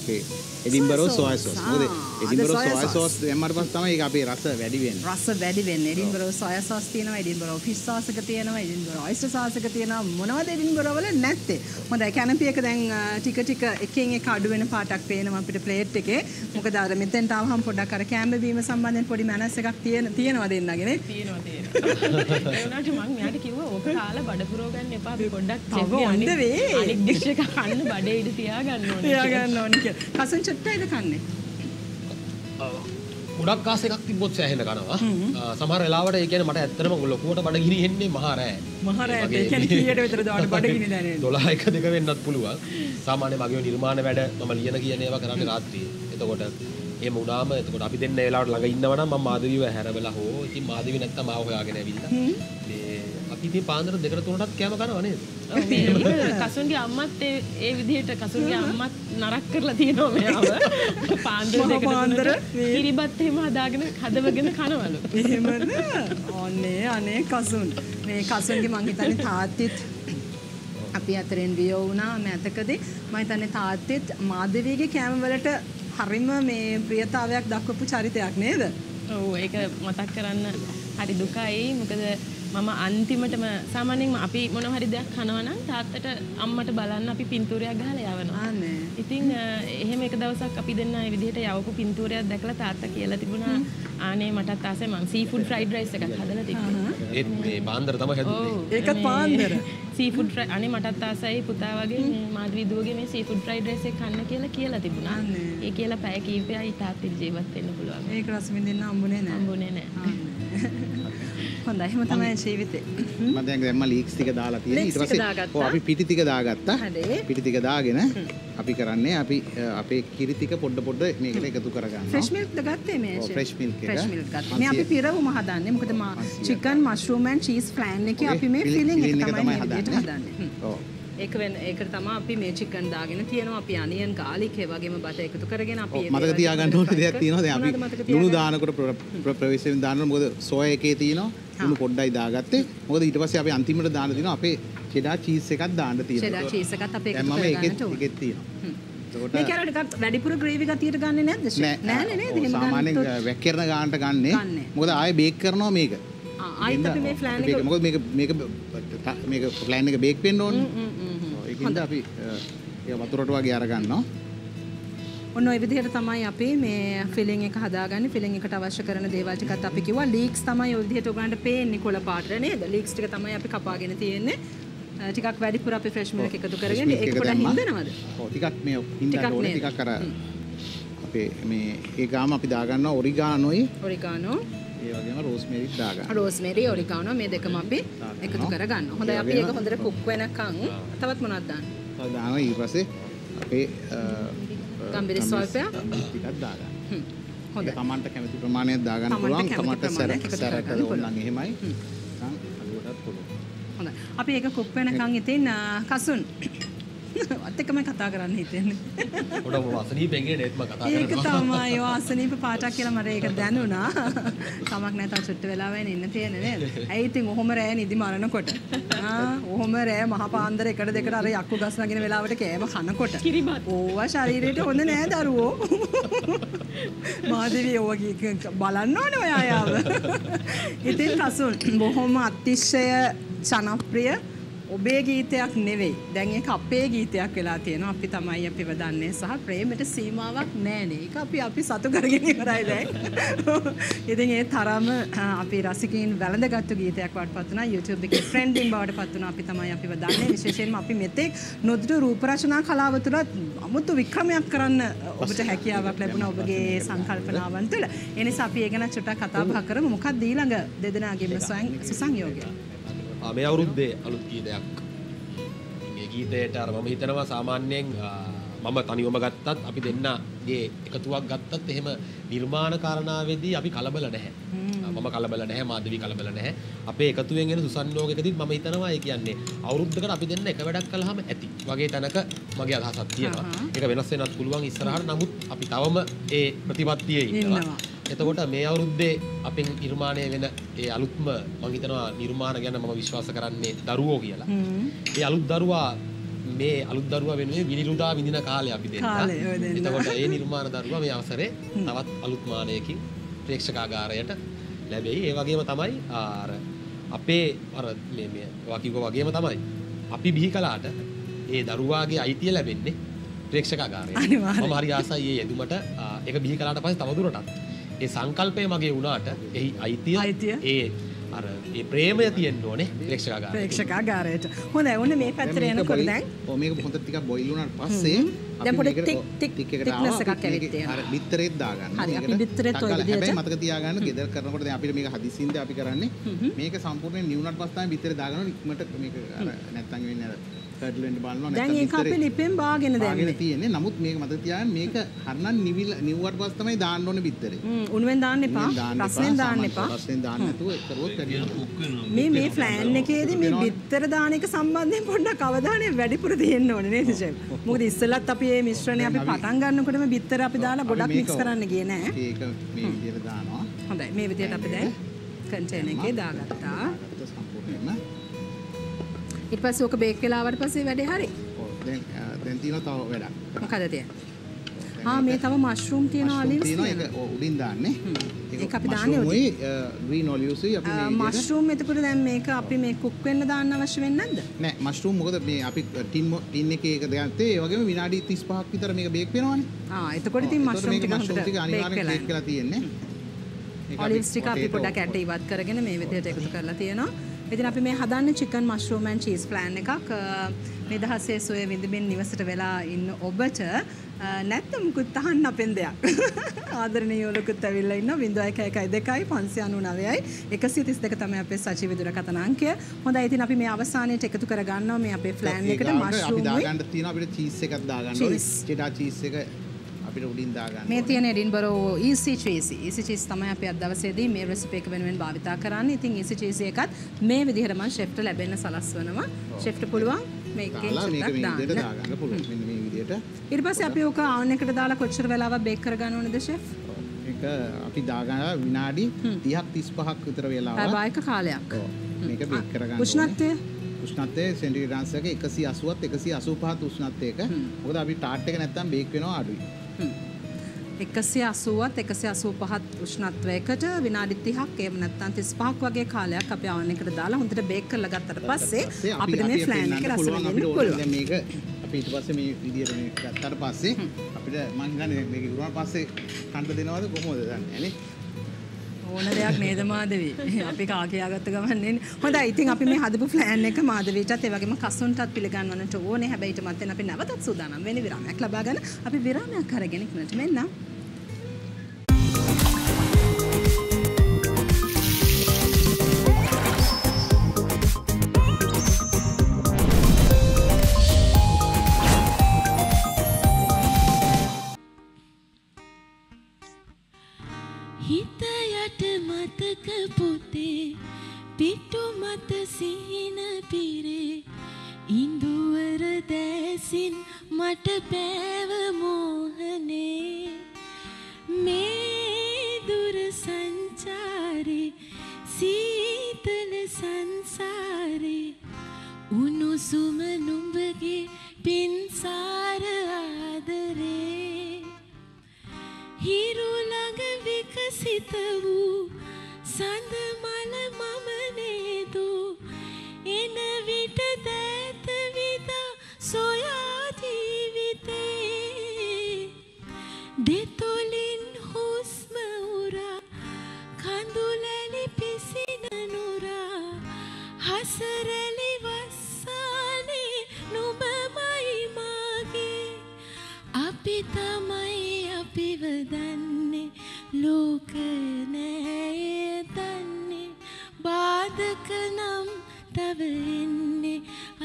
අපේ Edinburgh Soy soy sauce. Sauce මොකද soy සෝය sauce. සෝස් දැම්මට පස්සේ තමයි ඒක අපේ රස වැඩි වෙන්නේ රස වැඩි වෙන්නේ. එඩින්බරෝ සොයා සෝස් තියෙනවා, එඩින්බරෝ ෆිෂ් සෝස් එක තියෙනවා, එඩින්බරෝ ඔයිස්ටර් සෝස් එක තියෙනවා. මොනවද එඩින්බරෝ වල නැත්තේ? හොඳයි කැනපි එක දැන් ටික ටික එකෙන් එක අඩු වෙන පාටක් පේනවා අපිට ප්ලේට් එකේ. මොකද අර මෙතෙන්ට ආවහම පොඩ්ඩක් අර කැම්බ බීම සම්බන්ධයෙන් පොඩි මැනස් එකක් තියෙන තියෙනවා දෙන්නගේ නේ. තියෙනවා තියෙනවා. ඒ වුණාට මම මෙයාට කිව්වා ඕක කාලා බඩ පුරව ගන්න එපා අපි පොඩ්ඩක් තව අනිත්- way. අනිත් ඩිෂ් එක කන්න බඩේ ඉඳ තියාගන්න ඕනේ. තියාගන්න ඕනේ කියලා. කසුන් චොට්ටයිද කන්නේ? ගොඩක් කාස එකක් තිබ්බොත් සෑහෙන කනවා. සමහර වෙලාවට ඒ කියන්නේ මට ඇත්තටම ලොකුවට බඩගිනි එන්නේ මහා රෑ. මහරෑට ඒ කියන්නේ කීයට විතර දාට බඩගිනි දැනෙන්නේ. 12 එක දෙක වෙන්නත් පුළුවන්. සාමාන්‍ය මගේ නිර්මාණ වැඩ මම ලියන කියන ඒවා කරන්නේ රාත්‍රියේ. එතකොට එහෙම වුණාම එතකොට අපි දෙන්න ඒ වෙලාවට ළඟ ඉන්නවනම් මම මාධවීව හැරවලා හෝ ඉතින් මාධවී නැත්තම් ආව හොයාගෙන ඇවිල්ලා මේ ඉතින් පාන්දර දෙකට තුනටත් කෑම කනවා නේද? කසුන්ගේ අම්මත් ඒ විදිහට කසුන්ගේ අම්මත් නරක කරලා තියෙනවා මෙයාව. පාන්දර දෙකට පාන්දර කිරිබත් එහෙම හදාගෙන හදවගෙන කනවලු. එහෙමද? ඔන්නේ අනේ කසුන්. මේ කසුන්ගේ මං හිතන්නේ තාත්තිත් අපි අතරින් වියෝ වුණා මෑතකදී මම හිතන්නේ තාත්තිත් මාධවීගේ කැම වලට හරිම මේ ප්‍රියතාවයක් දක්වපු චරිතයක් නේද? ඔව් ඒක මතක් කරන්න හරි දුකයි මොකද මම අන්තිමටම සාමාන්‍යයෙන් අපි මොන හරි දෙයක් කනවා නම් තාත්තට අම්මට බලන්න අපි පින්තූරයක් ගහලා යවනවා. ඉතින් එහෙම එක දවසක් අපි දෙන්න ඒ විදිහට යවපු පින්තූරයක් දැකලා තාත්තා කියලා තිබුණා ආනේ මටත් ආසයි මං සීෆුඩ් ෆ්‍රයිඩ් රයිස් එකක් හදලා තිබ්බේ. ඒත් මේ පාන්දර තමයි හැදුනේ. ඔව්. ඒකත් පාන්දර. සීෆුඩ් ෆ්‍රයි අනේ මටත් ආසයි පුතා වගේ මේ මාධවි දුවගේ මේ සීෆුඩ් ෆ්‍රයිඩ් රයිස් එක කන්න කියලා කියලා තිබුණා. අනේ. ඒ කියලා පැය කීපයයි තාත්තිට ජීවත් වෙන්න පුළුවන්. ඒක රස විඳින්න හම්බුනේ නැහැ. හම්බුනේ නැහැ. හොඳයි එහෙම තමයි ජීවිතේ. මම දැන් දැම්මා ලීක්ස් ටික දාලා තියෙනවා ඊට පස්සේ. ඔව් අපි පිටි ටික දාගත්තා. පිටි ටික දාගෙන අපි කරන්නේ අපි අපේ කිරි ටික පොඩ පොඩ මේකට එකතු කරගන්නවා ෆ්‍රෙෂ් මිල්ක්ද ගත්තේ මේ ඔව්, fresh milk එක. ෆ්‍රෙෂ් මිල්ක් ගත්තා. මේ අපි 500 පිරවුම හදන්නේ. මොකද මා chicken mushroom and cheese flan එකේ අපි මේ filling- ෆිලිං එක තමයි හදන්නේ. ඔව් ඒක වෙන ඒකට තමයි අපි මේ චිකන් දාගෙන තියෙනවා. අපි අනියන් ගාලික් ඒ වගේම බට එකතු කරගෙන අපි ඔව්, ඒ මතක තියාගන්න ඕනේ දෙයක් තියෙනවා දැන් අපි ලුණු? දානකොට ප්‍ර- ප්‍ර- ප්‍රවේශයෙන් දානවා මොකද සෝය එකේ තියෙනවා ලුණු පොඩ්ඩයි දාගත්තේ මොකද ඊට පස්සේ අපි අන්තිමට දාන්න තියෙනවා අපේ චෙඩා චීස් එකක් දාන්න තියෙනවා චෙඩා චීස් එකත් අපි එකතු මම කරගන්නට ඕනේ. ඒකෙත් තියෙනවා හ්ම්. එතකොට මේ කැරට් එකක් වැඩිපුර ග්‍රේවි ගතියට ගන්නෙ නැද්ද? නෑ නෑනේ නේද? එහෙම සාමාන්‍යයෙන් ගන්නත් වැක්කිරන ගානට ගන්නෙ ගන්නෙ. මොකද ආයේ බේක් කරනවා මේක ආයෙත් අපි මේ ෆ්ලෑන් එක මොකද මේක මේක මේක ප්ලෑන් එක බේක් වෙන්න ඕනේ. ඔව්, ඒකින්ද අපි ඒක වතුරට වගේ අරගන්නවා ඔන්න ඔය විදිහට තමයි අපි මේ ෆිලිං එක හදාගන්නේ. ෆිලිං එකට අවශ්‍ය කරන දේවල් ටිකත් අපි කිව්වා ලීක්ස් තමයි ඔය විදිහට ඔයගලන්ට පේන්නේ කොළ පාටට නේද? ලීක්ස් ටික තමයි අපි කපාගෙන තියෙන්නේ. ටිකක් වැඩිපුර අපි ෆ්‍රෙෂ් මිල්ක් එකතු කරගෙන ඒක එක පොඩ දැම්මා. හින්දනවද? ඔව් ටිකක් මේ හින්දා ටිකක් ඕනේ? ටිකක් අර අපේ මේ ඒ ගාම අපි දාගන්නවා ඔරිගානෝයි ඔරිගානෝ ඒ වගේම රෝස්මේරිත් දාගන්න. රෝස්මේරි ඔරිගානෝ මේ දෙකම අපි එකතු කරගන්න. හොඳයි අපි ඒක හොඳට කුක් වෙනකන් තවත් මොනවද දාන්න? දානවා ඊට පස්සේ අපේ ගම්බිරි ස්වල්පයක්? ටිකක් දාගන්න. හොඳයි. තමන්ට කැමති ප්‍රමාණයක් දාගන්න පුළුවන්. තමන්ට ප්‍රමාණයක් එකතු සැර සැරට කරගන්න පුළුවන්. ඕනනම් එහෙමයි. නැත්නම් අලුවටත් පුළුවන්. හොඳයි. අපි ඒක කුක් වෙනකන් ඉතින් කසුන් අත් එක්කම කතා කරන්න හිතෙන්නේ. ගොඩ අසනීපෙන්ගේ නෙත්ම කතා ඒක තමයි වාසනීප පාටක් කියලා මට ඒක දැනුණා. කමක් නැහැ තා චුට්ට වෙලාවෙන් ඉන්න තියෙන නේද? ඇයි ඉතින් ඔහොම රෑ නිදි මරනකොට ආ ඔහොම රෑ මහ පාන්දර එකට දෙකට අර යක්කු ගස් නගින වෙලාවට කෑම කනකොට. ඕවා ශරීරයට හොඳ නෑ දරුවෝ. මාදවි ඕවා බලන්න ඕනේ ඔය අයව. ඉතින් කසුන් බොහොම අතිශය ජනප්‍රිය ඔබේ ගීතයක් නෙවෙයි. දැන් ඒක අපේ ගීතයක් වෙලා තියෙනවා. අපි තමයි අපිව දන්නේ සහ ප්‍රේමයට සීමාවක් නෑනේ. ඒක අපි අපි සතු කරගෙන ඉවරයි දැන්. ඉතින් ඒ තරම අපි රසිකයින් වැළඳගත්තු ගීතයක් වටපත් වුණා. YouTube එකේ ට්‍රෙන්ඩින් බවට පත් වුණා. අපි තමයි අපිව දන්නේ. විශේෂයෙන්ම අපි මෙතෙක් නොදුටු රූප රචනා කලාව තුළ අමුතු වික්‍රමයක් කරන්න ඔබට හැකියාවක් ලැබුණා ඔබගේ සංකල්පනාවන් තුළ. ඒ නිසා අපි ඒ ගැන චුට්ටක් කතා බහ කරමු. මොකක්ද ඊළඟ දෙදෙනාගේම ස්වයං සුසංයෝගය? මේ අවුරුද්දේ අලුත් ගීතයක්. මේ ගීතයට අර මම හිතනවා සාමාන්‍යයෙන් මම තනිවම ගත්තත් අපි දෙන්නගේ එකතුවක් ගත්තත් එහෙම නිර්මාණ කාරණාවේදී අපි කලබල නැහැ. මම කලබල නැහැ මාධවී කලබල නැහැ. අපේ එකතුවෙන් එන සුසන්යෝගකදීත් මම හිතනවා ඒ කියන්නේ අවුරුද්දකට අපි දෙන්න එක වැඩක් කළාම ඇති. වගේ තැනක මගේ අදහසක් තියෙනවා. ඒක වෙනස් වෙනත් පුළුවන් ඉස්සරහට. නමුත් අපි තවම ඒ ප්‍රතිපත්තියේ ඉන්නවා. එතකොට මේ අවුරුද්දේ අපෙන් නිර්මාණය වෙන ඒ අලුත්ම මම හිතනවා නිර්මාණ ගැන මම විශ්වාස කරන්නේ දරුවෝ කියලා. ඒ අලුත් දරුවා මේ අලුත් දරුවා වෙනුවෙන් විනිරුදා විඳින කාලේ අපි දෙන්න. එතකොට ඒ නිර්මාණ දරුවා මේ අවසරේ තවත් අලුත් මානයකින් ප්‍රේක්ෂකාගාරයට ලැබෙයි. ඒ වගේම තමයි අර අපේ අර මේ මේ වගේම තමයි අපි බිහි කලාට ඒ දරුවාගේ අයිතිය ලැබෙන්නේ ප්‍රේක්ෂකාගාරයට. අනිවාර්යයෙන්. මම හරි ආසයි ඒ යෙදුමට ඒක බිහි කලාට පස්සේ තවදුරටත් ඒ සංකල්පය මගේ වුණාට එහි අයිතිය අයිතිය. ඒ අර ඒ ප්‍රේමය තියෙන්න ඕනේ ප්‍රේක්ෂකාගාරයට. ප්‍රේක්ෂකාගාරයට. හොඳයි ඔන්න මේ පැත්තට එනකොට දැන් ඔව් මේක හොඳ ටිකක් බොයිල් වුණාට පස්සේ දැන් පොඩි එකට thickness ආවා. එකක් අපි ඇවිත් මේක තියෙනවා. අර බිත්තරෙත් දාගන්න. හරි, අපි බිත්තරෙත් ටක් ඔය. විදිහට. හැබැයි මතක තියාගන්න ගෙදර කරනකොට දැන් අපිට මේක හදිසින්ද අපි කරන්නේ මේක සම්පූර්ණයෙන් නිවුණාට පස්සේ තමයි බිත්තරේ දාගන්න ඉක්මනට මේක අර නැත්තම් වෙන්නේ අර කඩල් වෙන්න බලනවා දැන් ඒක අපි ලිපෙන් බාගෙන දැම්මේ. තියෙන්නේ. නමුත් මේක මතක තියාගන්න මේක හරනම් නිවිල නිව්වට පස්සේ තමයි දාන්න ඕනේ බිත්තරේ. හ්ම් උණුවෙන් දාන්න එපා. ඉතින් දාන්න එපා, රස්නෙන් දාන්න දාන්න නැතුව කරුවොත් වැඩි මේ මේ ෆ්ලෑන් එකේදී මේ බිත්තර දාන එක සම්බන්ධයෙන් පොඩ්ඩක් අවධානය වැඩිපුර තියෙන්න ඕනේ නේද ෂෙෆ්? මොකද ඉස්සෙල්ලත් අපි මේ මිශ්‍රණය අපි පටන් ගන්නකොටම බිත්තර අපි දාලා ගොඩක් මේක මික්ස් කරන්න ගියේ නෑ. ඒක මේ විදිහට දානවා. හොඳයි මේ විදිහට අපි දැන් කන්ටේනර් එකේ දාගත්තා. ඊට පස්සේ ඕක බේක් වෙලාවට පස්සේ වැඩේ හරි. දැන් දැන් තියෙනවා තව වැඩක්. මොකද? ආ මේ තව තියෙනවා. ඒක ඔව්, උඩින් දාන්නේ. අපි දාන්නේ උයි ග්‍රීන් ඔලිව්ස්යි අපි මේ විදිහට මෂ්රූම් එතකොට දැන් මේක අපි මේ කුක් වෙන්න දාන්න අවශ්‍ය වෙන්නේ නැද්ද? නෑ මෂ්රූම් මොකද මේ අපි ටින් මො- ටින් එකේ එක ගත්තේ ඒ වගේම විනාඩි 35ක් විතර මේක බේක් වෙනවනේ. එතකොට වෙලා බේක් වෙලා තියෙන්නේ. ඒක අපි පොඩ්ඩක් ඇට ඉවත් කරගෙන මේ විදිහට එකතු කරලා තියෙනවා. ඉතින් අපි මේ හදන්නේ chicken mushroom and cheese plan එකක්. නිදහසේ සොය විඳින්මින් නිවසට වෙලා ඉන්න ඔබට නැත්නම් මුකුත් අහන්න අපෙන් දෙයක්. ආදරණීය ඔලකුත් ඇවිල්ලා ඉන්නවා 0112 599යි 132 තමයි අපේ සචිව දුරකථන අංකය. හොඳයි ඉතින් අපි මේ අවසානයේට එකතු කර ගන්නවා මේ අපේ ඒ එකට ගාවට අපි දාගන්න තියෙනවා අපිට චීස් එකක් දාගන්න ඕනේ. චීස් එක අපිට උඩින් දාගන්න. මේ. තියෙන Edinburgh easy cheesy easy cheese තමයි අපි අද දවසේදී මේ රෙසිපි එක වෙනුවෙන් භාවිතා කරන්නේ. ඉතින් ඊසි චීසි එකත් මේ විදිහට මම ෂෙෆ්ට ලැබෙන්න සලස්වනවා. ෂෙෆ්ට පුළුවන් මේකෙන් මේ විදිහට දාන්න. පුළුවන්. මෙන්න මේ විදිහට. ඊට පස්සේ අපි ඕක ආවන් එකට දාලා කොච්චර වෙලාවක් බේක් කරගන්න ඕනද ෂෙෆ්? මේක අපි දාගන්න විනාඩි 30ක් 35ක් විතර වෙලාවක්. පැය කාලයක්. මේක බේක් කරගන්න. උෂ්ණත්වය උෂ්ණත්වය සෙන්ටිග්‍රේඩ් අංශයක 180ත් 185ත් උෂ්ණත්වයක. මොකද අපි ටාට් එක නැත්තම් බේක් වෙනවා අඩුයි. 180ත් 185ත් උෂ්ණත්වයකට විනාඩි 30ක් එහෙම නැත්නම් 35ක් වගේ කාලයක් අපි ආවන් එකට දාලා හොඳට බේක් කරලා ගත්තට පස්සේ පස්සේ අපි- අපිට මේ ෆ්ලෑන් එක රස ඕනේ. පුළුවන්. මේක අපි ඊට පස්සේ මේ විදිහට මේ ගත්තාට පස්සේ අපිට මං හිතන්නේ මේක ඉරුණාට පස්සේ කන්න දෙනවද කොහොමද දන්නේ නේ ඕන දෙයක් නේද මාදවි අපි කා කියාගත්ත ගමන්නේ හොඳයි ඉතින් අපි මේ හදපු ෆ්ලෑන් එක මාදවීටත් ඒ වගේම කසුන්ටත් පිළිගන්වන්නට ඕනේ. හැබැයි ඊට මත්තෙන් අපි නැවතත් සූදානම් වෙන්නේ විරාමයක් ලබා ගන්න අපි විරාමයක් අරගෙන ඉක්මනට මෙන්න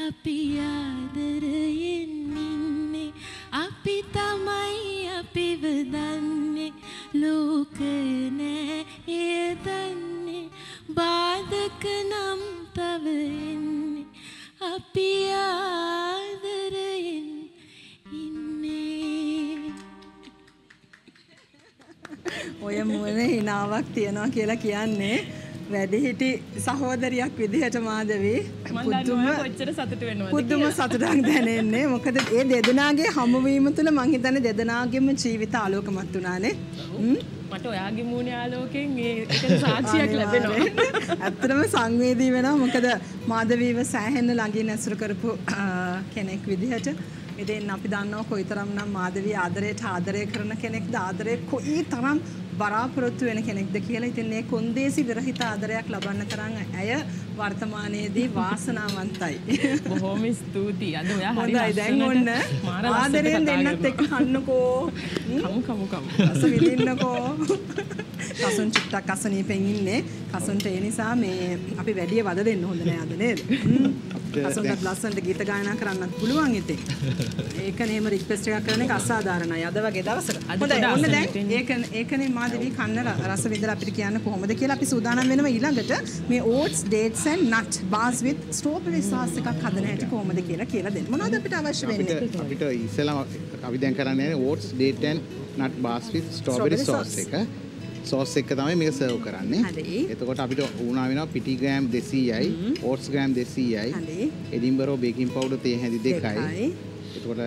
අපි ආදරයෙන් ඉන්නේ අපි තමයි අපිව දන්නේ ලෝක නෑ එය දන්නේ බාධක නම් තව එන්නේ. අපි ආදරයෙන් ඉන්නේ ඔය මුවන හිනාවක් තියෙනවා කියලා කියන්නේ වැඩිහිටි සහෝදරියක් විදිහට මාදවී පුදුම සතුටක් දැනෙන්නේ. මොකද ඒ දෙදෙනාගේ හමුවීම තුළ මං හිතන්නේ දෙදෙනාගේම ජීවිත ආලෝකමත් හ්ම්? මට ඔයාගේ මූුණ එකට සාක්ෂියක් ලැබෙනවා. ඇත්තටම සංවේදී වෙනවා. මොකද මාධවීව සෑහෙන්න ළඟින් ඇසුරු කරපු කෙනෙක් විදිහට. ඉතින් අපි දන්නවා කොයිතරම් නම් මාධවී ආදරයට ආදරය කරන කෙනෙක්ද? ආදරය කොයි තරම් බලාපොරොත්තු වෙන කෙනෙක්ද කියලා ඉතින් මේ කොන්දේසි විරහිත ආදරයක් ලබන්න තරම් ඇය වර්තමානයේදී වාසනාවන්තයි. බොහෝම ස්තුතියි අද ඔයා හරි හොඳයි දැන් ඔන්න ආදරයෙන් දෙන්නත් එක්ක. කන්නකෝ. කමු කමු කමු රස විඳින්නකෝ. කසුන් චුට්ටක් අසනීපෙන් ඉන්නේ. කසුන්ට ඒ නිසා මේ අපි වැඩිය වද දෙන්න හොඳ නෑ අද නේද? හ්ම්. කසුන්ට ලස්සනට ගීත ගායනා කරන්නත් පුළුවන් ඉතින්. ඒක නේම රික්වෙස්ට් එකක් කරන එක අසාධාරණයි. අද වගේ දවසක. හොඳයි ඔන්න දැන්. ඒක ඒකනේ මාදවි කන්න රස විඳලා අපිට කියන්න කොහොමද කියලා අපි සූදානම් වෙනවා ඊළඟට මේ oats dates and nut bars with strawberry sauce එකක් හදන හැටි කොහොමද කියලා කියලා දෙන්න. මොනවද අපිට අවශ්‍ය වෙන්නේ? අපිට ඉස්සෙල්ලාම අපි දැන් කරන්නේ oats date and nut bars with strawberry Strawberry sauce sauce. එක සෝස් එක තමයි මේක සර්ව් කරන්නේ. හරි. එතකොට අපිට වුණා වෙනවා පිටි ග්‍රෑම් 200යි, ඕට්ස් ග්‍රෑම් 200යි, හරි. එඩින්බරෝ බේකින් පවුඩර් තේ හැඳි දෙකයි. එතකොට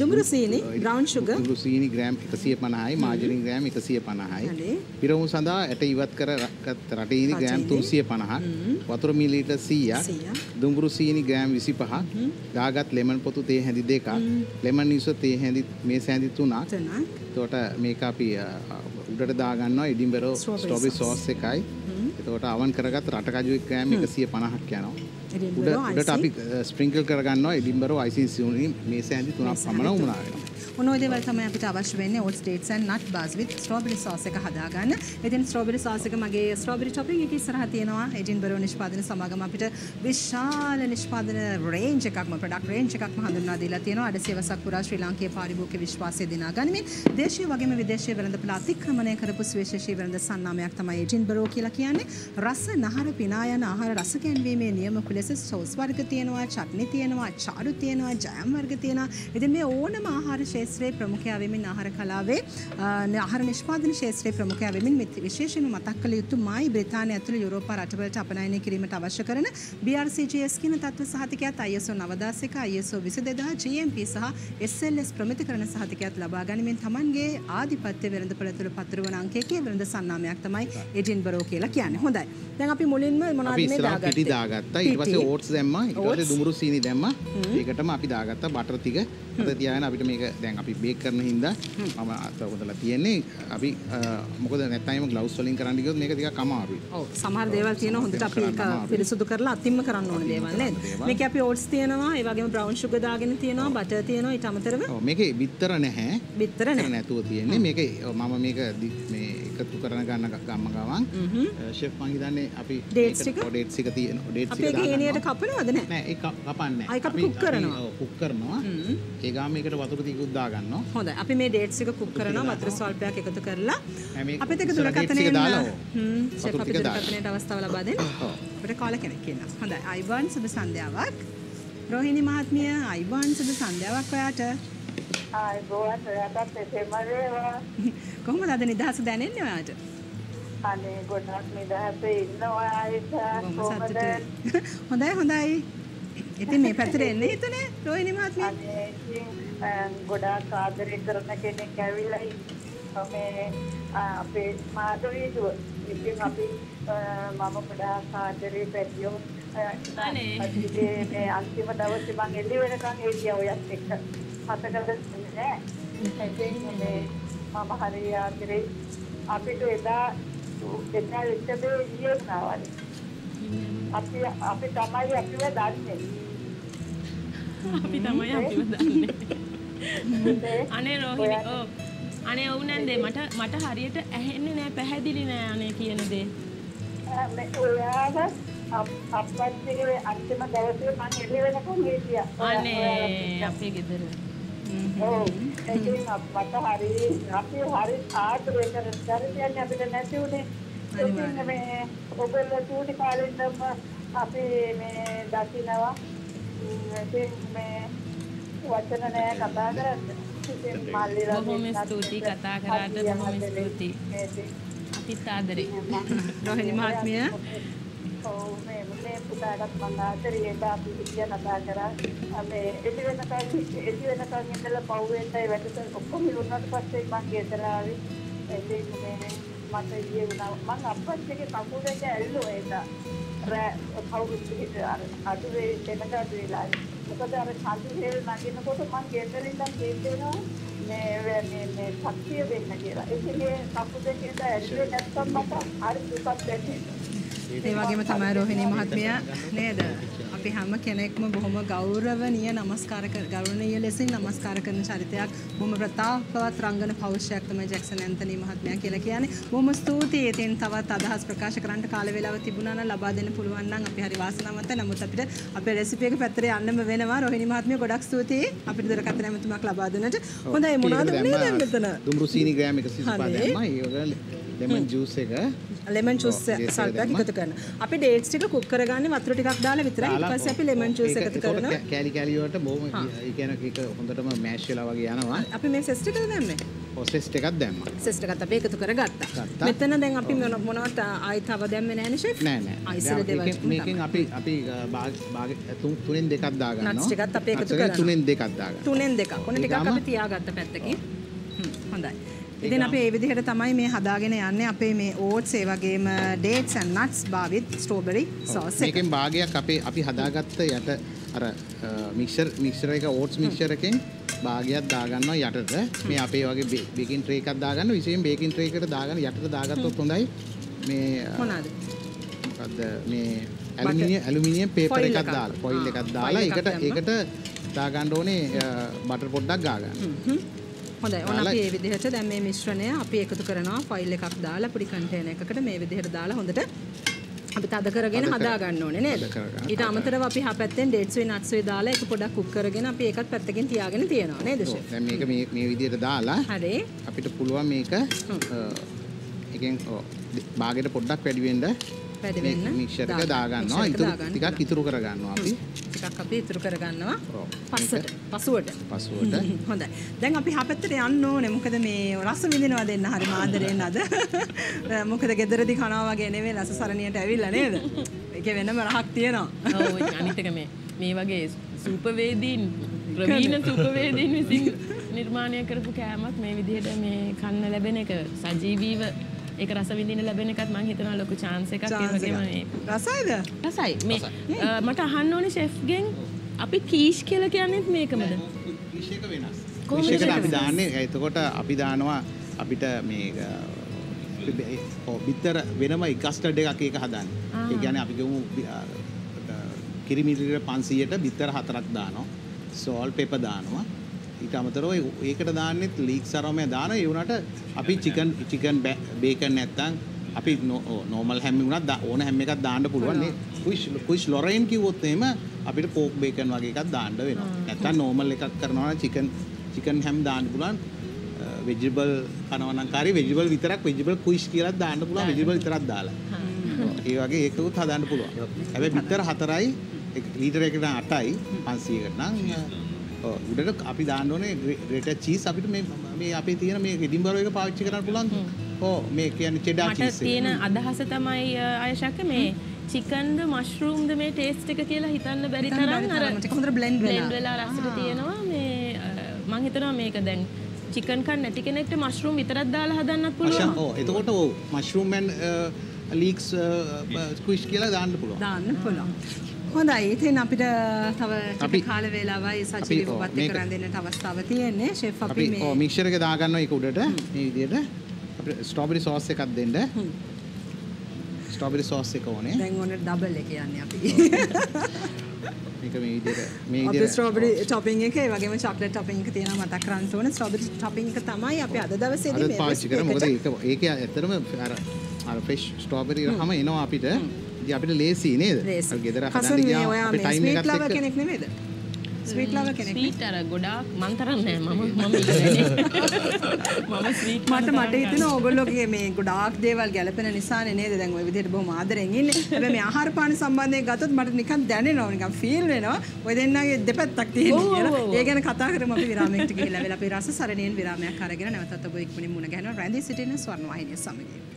දුඹුරු සීනි, brown sugar. දුඹුරු සීනි ග්‍රෑම් 150යි, මාජරින් ග්‍රෑම් 150යි. හරි. පිරවුම් සඳහා ඇට ඉවත් කර ගත් රටේ ඉදි ග්‍රෑම් රටේ 350ක්, වතුර මිලිලීටර් 100ක්, 100ක්. දුඹුරු සීනි ග්‍රෑම් 25ක්, දාගත් ලෙමන් පොතු තේ හැඳි දෙකක්, ලෙමන් නිවුස තේ හැඳි මේස හැඳි තුනක්. එතන එතකොට මේක අපි උඩට දාගන්නවා ස්ට්‍රෝබෙරි sauce. සෝස් එකයි. එතකොට අවන් කරගත් රටකජු ග්‍රෑම් 150ක් යනවා. උඩ එඩින්බරෝ උඩට අපි icing. ස්ප්‍රින්කල් කරගන්නවා ඉඩින්බරෝ අයිසින් සිවුනින් මේස හැඳි තුනක් පමණ හැඳි වුණා වෙනවා. ඔන්න ඔය දේවල් තමයි අපිට අවශ්‍ය වෙන්නේ oats dates and nut bars with strawberry sauce එක හදාගන්න. ඉතින් strawberry sauce එක මගේ strawberry topping එක ඉස්සරහා තියෙනවා. එඩින්බරෝ නිෂ්පාදන සමාගම අපිට විශාල නිෂ්පාදන range එකක්ම product range එකක්ම හඳුන්වා දීලා තියෙනවා. අද සේවසක් පුරා ශ්‍රී ලාංකීය පාරිභෝගික විශ්වාසය දිනා ගනිමින් දේශීය වගේම විදේශීය වෙළඳපොළ අතික්‍රමණය කරපු සුවිශේෂී වෙළඳ සන්නාමයක් තමයි එඩින්බරෝ කියලා කියන්නේ. රස නහර පිනා යන ආහාර රස ගැන්වීමේ නියමක ලෙස සෝස් වර්ග තියෙනවා, චට්නි තියෙනවා, චාරු තියෙනවා, ජෑම් වර්ග තියෙනවා. ඉතින් මේ ඕනම ආහාර ශේත්‍රයේ ප්‍රමුඛයා වෙමින් ආහාර කලාවේ ආහාර නිෂ්පාදන ශේත්‍රයේ ප්‍රමුඛයා වෙමින් විශේෂයෙන්ම මතක් කළ යුතුමයි බ්‍රිතාන්‍ය ඇතුළු යුරෝපා රටවලට අපනයනය කිරීමට අවශ්‍ය කරන BRCGS කියන තත්ත්ව සහතිකයත් ISO 9001 ISO 22000 GMP සහ SLS ප්‍රමිතිකරණ සහතිකයත් ලබා ගනිමින් Tamanගේ ආධිපත්‍ය වෙළඳපොළ තුළ පතුරවන අංකයකේ වෙළඳ සන්නාමයක් තමයි එඩින්බරෝ කියලා කියන්නේ. හොඳයි. දැන් අපි මුලින්ම මොනවද අපි මේ ඉස්සරහ පිටි දාගත්තේ? දාගත්තා ඊට පස්සේ. ඕට්ස් දැම්මා ඊට. පස්සේ දුමුරු සීනි දැම්මා ඒකටම අපි දාගත්තා බටර් ටික අද තියාගෙන අපිට මේක දැන් අපි බේක් කරන හින්දා මම අත හොදලා තියෙන්නේ. අපි මොකද නැත්නම් එහෙම ග්ලව්ස් වලින් කරන්න ගියොත් මේක ටිකක් අමාරුයි. ඔව් සමහර දේවල් තියෙනවා හොඳට අපි ඒක පිරිසුදු කරලා අතින්ම කරන්න ඕන දේවල් නේද? මේක අපි ඕට්ස් තියෙනවා ඒ වගේම බ්‍රවුන් sugar දාගෙන තියෙනවා බටර් තියෙනවා ඊට අමතරව ඔව් මේකේ බිත්තර නැහැ. බිත්තර නැහැ. නැතුව තියෙන්නේ. මේක මම මේක මේ එකතු කරන ගන්න ගම්ම ගමන් ෂෙෆ් මං හිතන්නේ අපි Dates ටික? ඩේට්ස් එක තියෙන ඩේට්ස් අපි එක ඒක හේනියට දාගන්නවා. කපනවද නැහැ? නෑ ඒක කපන්නේ ඒක අපි cook කරනවා. කුක් කරනවා ඒ ගාම මේකට වතුර ටිකකුත් දාගන්නවා හොඳයි. අපි මේ ඩේට්ස් එක කුක් කරනවා වතුර ස්වල්පයක් එකතු කරලා එක අපිත් එක දුරකථනයෙන්. හ්ම් ෂෙෆ් අපි දාලා. දුරකථනයට අවස්ථාව ලබා දෙන්න. අපිට කාල කෙනෙක් ඉන්නවා. හොඳයි. අයිබෝන් සුබ සන්ධ්‍යාවක්. රෝහිණි මහත්මිය අයිබෝන් සුබ සන්ධ්‍යාවක් ඔයාට. ආයිබෝන් ඔයාටත් එසේම වේවා. කොහොමද අද නිදහස දැනෙන්නේ ඔයාට? අනේ ගොඩක් නිදහසේ ඉන්නවා ආයිෂා බොහොම කොහමද? හොඳයි හොඳයි. ඉතින් මේ පැත්තට එන්න හිතුනේ රෝහිණි මහත්මිය. ගොඩාක් ආදරය කරන කෙනෙක් ඇවිල්ලා. මේ අපේ මාධවී දුව. ඉතින් අපි මම ගොඩාක් ආදරේ පැතියෝ අනේ. මේ අන්තිම දවසේ මං එළි වෙනකන් හිටියා ඔයත් එක්ක. හතකට නෑ. මම හරි ආදරේ අපිට එදා එදා ඉච්ඡදේ ඊයේ නාවලි. අපි අපි තමයි අපිව දන්නේ. අපි තමයි අපිව දන්නේ. අනේ රෝහිණි ඔව්. අනේ ඔව් නැන්දේ මට මට හරියට ඇහෙන්නේ නෑ පැහැදිලි නෑ අනේ කියන දේ. ඔයාව අප්පච්චිගේ අන්තිම දවසේ මං එළි වෙනකන් හිටියා. අනේ අපේ ගෙදර. ඔව් ඒකෙන් මට හරි අපි හරි ආදරය කරන දරියන් අපිට නැති උනේ. ඉතින් මේ ඔබලා චූටි කාලේ ඉඳන්ම අපි මේ දකින්නවා ඉතින් මේ වචන නෑ කතා කරන්න. ඉතින් මල්ලිලා බොහොම ස්තුතියි කතා කරාට බොහොම ස්තුතියි. අපිත් ආදරේ. රෝහිණි මහත්මිය. ඔව් මේ මේ පුතාටත් මම ආදරේ එදා අපි කිය කතා කරා. මේ එළි වෙනකන් එළි වෙනකන් ඉඳලා පව්වෙන්ටයි වැටෙන ඔක්කොම ඉවරනට පස්සේ මං ගෙදර ආවේ. එතෙන් මේ මට ඊයේ වුණා. මං අප්පච්චිගේ කකුලට ඇල්ලුවා එදා රෑ කවුරුත් හිටියා අදුවේ දෙනක අදුවේලා මොකද අර කඳු හේල් නගිනකොට මං ගෙදර ඉඳන් කියනවා මේ මේ මේ ශක්තිය දෙන්න කියලා. ඒකේ කකුලේ ඉඳන් ඇල්ලුවේ නැත්තම් මට හරි දුකක් දැනෙන්නේ ඒ වගේම තමයි රෝහිණී මහත්මිය නේද? අපි හැම කෙනෙක්ම බොහොම ගෞරවනීය නමස්කාර කර ගෞරවනීය ලෙසින් නමස්කාර කරන චරිතයක් බොහොම ප්‍රතාපවත් රංගන පෞරුෂයක් තමයි ජැක්සන් ඇන්තනි මහත්මයා කියලා කියන්නේ. බොහොම ස්තුතියි. ඉතින් තවත් අදහස් ප්‍රකාශ කරන්න කාල වේලාව තිබුණා නම් ලබා දෙන්න පුළුවන් නම් අපි හරි වාසනාවන්තයි. නමුත් අපිට අපේ රෙසිපි එක පැත්තට යන්නම වෙනවා. රෝහිණී මහත්මිය ගොඩක් ස්තුතියි. අපිට දුරකථන ඇමතුමක් ලබා දුන්නට. හොඳයි මොනවද උනේ දැන් මෙතන? දුම්රු සීනි ග්‍රෑම් එක 35 හරි. දැම්මා ඒ වගේ ලෙමන් ජූස් එක ලෙමන් ඒ සල්පයක්. එකතු කරනවා. අපි ඩේට්ස් ටික කුක් කරගන්නේ වතුර ටිකක් දාලා විතරයි. ඊට පස්සේ අපි ලෙමන් ජූස් එකතු කරනවා. කෑලි කෑලි වලට බොහොම ඒ කියන්නේ ඒක හොඳටම මෑෂ් වෙලා වගේ යනවා අපි මේ සෙස් ටිකද දැම්මේ? ප්‍රොසෙස් එකක් දැම්මා සෙස් ටිකත් අපි එකතු කරගත්තා. ගත්තා. මෙතන දැන් අපි මොන මොනවට ආයි තව දැම්මේ නැහැ නේ ෂෙෆ්? නෑ නෑ දැන් දේවල් මේකෙන්- අපි අපි භාග- භාග- තුන්- තුනෙන් දෙකක් දාගන්නවා Nuts ටිකත් අපි එකතු කරනවා. තුනෙන් දෙකක් දාගන්නවා තුනෙන් දෙකක්. ඔන්න ටිකක් අපි තියාගත්ත පැත්තකින්. හ්ම්, හොඳයි. ඉතින් අපි මේ විදිහට තමයි මේ හදාගෙන යන්නේ. අපේ මේ ඕට්ස් ඒ වගේම dates and nuts භාවිත strawberry sauce එක. මේකෙන් භාගයක් අපේ අපි හදාගත්ත යට අර මික්සර් මික්සර් එක ඕට්ස් මික්සර් එකෙන් භාගයක් දාගන්නවා යටට. මේ අපේ වගේ බේකින් ට්‍රේ එකක් දාගන්න. විශේෂයෙන් බේකින් ට්‍රේ එකට දාගන්න. යටට දාගත්තොත් හොඳයි. මේ මොනවාද? මොකද්ද? මේ ඇලුමිනියම් ඇලුමිනියම් පේපර් එකක්. දාලා ෆොයිල් ආ, එකක් දාලා ඒකට. ඒකට දාගන්න ඕනේ බටර් පොඩ්ඩක් ගාගන්න. හොඳයි. ඔන්න දාලා- අපි මේ විදිහට දැන් මේ මිශ්‍රණය අපි එකතු කරනවා ෆයිල් එකක් දාලා පොඩි කන්ටේනර් එකකට මේ විදිහට දාලා හොඳට අපි තද කරගෙන හදා ගන්න ඕනේ නේද? ඊට අමතරව අපි හා පැත්තෙන් dates වේ nuts වේ දාලා ඒක පොඩක් කුක් කරගෙන අපි ඒකත් පැත්තකින් තියාගෙන තියෙනවා නේද ෂෙෆ්? දැන් මේක මේ මේ විදිහට දාලා හරි. අපිට පුළුවන් මේක එකෙන් භාගයට පොඩ්ඩක් වැඩි වෙන්න වැඩි වෙන්න මික්සර් එක දාගන්න. දාගන්නවා. ඉතුරු ටිකක්. ඉතුරු කරගන්නවා අපි. ටිකක් අපි ඉතුරු කරගන්නවා. පස්සට පසුවට. පසුවට. හොඳයි. දැන් අපි හපැත්තට යන්න ඕනේ. මොකද මේ රස විඳිනවා දෙන්න හරි මාදරෙන් අද. මොකද ගෙදරදි කනවා වගේ නෙවෙයි රස සරණියට ඇවිල්ලා නේද? ඒකේ වෙනම රහක් තියෙනවා. ඔව් අනිත් එක මේ මේ වගේ සූපවේදීන් ප්‍රවීණ සූපවේදීන් විසින් නිර්මාණය කරපු කෑමක් මේ විදිහට මේ කන්න ලැබෙන එක. සජීවීව ඒක රස විඳින්න ලැබෙන එකත් මම හිතනවා ලොකු chance එකක් ඒ වගේම. මේ. රසයිද? රසයි. මේ මට අහන්න ඕනේ ෂෙෆ්ගෙන් අපි කීෂ් කියලා කියන්නේත් මේකමද? විශේෂක වෙනස්. කොහොමද විශේෂකට අපි? දාන්නේ? එතකොට අපි දානවා අපිට මේ බිත්තර වෙනම කස්ටඩ් එකක් ඒක හදන්නේ. ඒ කියන්නේ අපි ගමු කිරිමිලිට 500ට බිත්තර හතරක් දානවා. සෝල් පෙපර් දානවා ඊට අමතරව ඒකට දාන්නෙත් ලීක් සරමය දාන ඒ වුණාට අපි චිකන් චිකන් බේකන් නැත්තම් අපි නෝමල් හැම වුණත් ඕන හැම එකක් දාන්න පුළුවන්. නේ කුයිෂ් කුයිෂ් ලොරෙන් කිව්වොත් එහෙම අපිට පෝක් බේකන් වගේ එකක් දාන්න වෙනවා. නැත්තම් නෝමල් එකක් කරනවා නම් චිකන් චිකන් හැම් දාන්න පුළුවන්. වෙජිබල් කනවා නම් කාරි වෙජිබල් විතරක් වෙජිබල් කුයිෂ් කියලා දාන්න පුළුවන්. වෙජිබල් විතරක් දාලා. ඒ වගේ ඒකකුත් හදන්න පුළුවන්. හැබැයි බිත්තර හතරයි. ලීටර එකට 8යි 500කට නම් උඩට අපි දාන්න ඕනේ ග්‍රේටර් චීස් අපිට මේ මේ අපේ තියෙන මේ එඩින්බරෝ එක පාවිච්චි කරන්න පුළුවන්. ඔව් මේ කියන්නේ චෙඩා තියෙන අදහස තමයි අයශක්ක මේ චිකන්ද මශ්රූම්ද මේ ටේස්ට් එක කියලා හිතන්න බැරි තරම් අර හොඳට blend වෙලා. රසට තියෙනවා. මේ මං හිතනවා මේක දැන් චිකන් කන් නැති කෙනෙක්ට මශ්රූම් විතරක් දාලා හදන්නත් පුළුවන්. ඔව් එතකොට ඔව් මෂරූම් ඇන් ලීක්ස් ස්ක්විෂ් කියලා දාන්න පුළුවන්. දාන්න පුළුවන්. හොඳයි. ඉතින් අපිට තව ටික අපි- කාල වේලාවයි අපි, සජීවීව එක්ක මේක- රැඳෙන්නට අවස්ථාව තියෙන්නේ. ෂෙෆ් අපි අපි මේ ඔව් මික්සර් එක දාගන්නවා ඒක උඩට. මේ විදිහට අපිට ස්ට්‍රෝබෙරි සෝස් එකක් දෙන්න. ස්ට්‍රෝබෙරි සෝස් එක ඕනේ. දැන් ඕනේ ඩබල් එක යන්නේ අපි. මේක මේ විදිහට මේ අපි විදිහට ස්ට්‍රෝබෙරි ටොපින් එක ඒ වගේම චොක්ලට් ටොපින් එක තියෙනවා මතක් කරන්න ඕනේ. ස්ට්‍රෝබෙරි ටොපින් එක තමයි අපි අද දවසේදී අදත් පාවිච්චි කරා මොකද ඒක ඒක ඇත්තටම අර අර ෆ්‍රෙෂ් ස්ට්‍රෝබෙරි හැම. එනවා අපිට අපිට ලේසි නේද ගෙදර ටයිම් ස්වීට් එකත් ලවර් එක්ක කෙනෙක් නෙමෙයිද? ස්වීට් ලවර් කෙනෙක්. ස්වීට් අර ගොඩාක් මං තරම් නෑ මම මම මම ස්වීට් මට මට හිතෙනවා ඕගොල්ලෝගේ මේ ගොඩාක් දේවල් ගැලපෙන නිසානේ නේද දැන් ওই විදිහට බොහොම ආදරෙන් ඉන්නේ. හැබැයි මේ ආහාර පාන සම්බන්ධයෙන් ගත්තොත් මට නිකන් දැනෙනවා නිකන් ෆීල් වෙනවා. ඔය දෙන්නගේ දෙපැත්තක් තියෙනවා කියලා. ඒ ගැන කතා කරමු අපි විරාමයකට ගිහිල්ලා වෙලා අපි රස සරණියෙන් විරාමයක් අරගෙන නැවතත් ඔබ ඉක්මනින් මුණ ගැහෙනවා රැඳී සිටින ස්වර්ණ වාහිනිය සමගින්.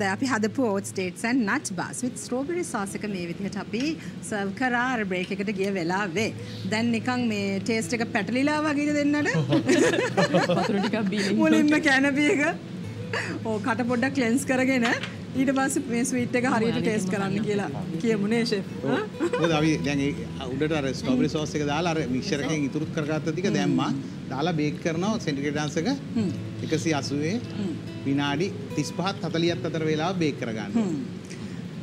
හොඳයි. අපි හදපු and nut bars with strawberry sauce එක මේ විදිහට අපි සර්ව් කරා. අර බ්‍රේක් එකට ගිය වෙලාවේ. දැන් නිකන් මේ ටේස්ට් එක පැටලිලා වගේද දෙන්නට මුලින්ම කැනපි එක. ඕ කට පොඩ්ඩක් ක්ලෙන්ස් කරගෙන ඊට පස්සේ මේ ස්වීට් එක හරියට ටේස්ට් කරන්න කියලා කියමු නේ ෂෙෆ් මොකද අපි දැන් ඒ උඩට අර ස්ට්‍රෝබෙරි සෝස් එක දාලා අර මික්සර් එකෙන් ඉතුරු කරගත්ත ටික දැම්මා. දාලා බේක් කරනවා සෙන්ටිග්‍රේඩ් අංශක 180 විනාඩි 35ත් 40ත් අතර වෙලාව බේක් කරගන්න.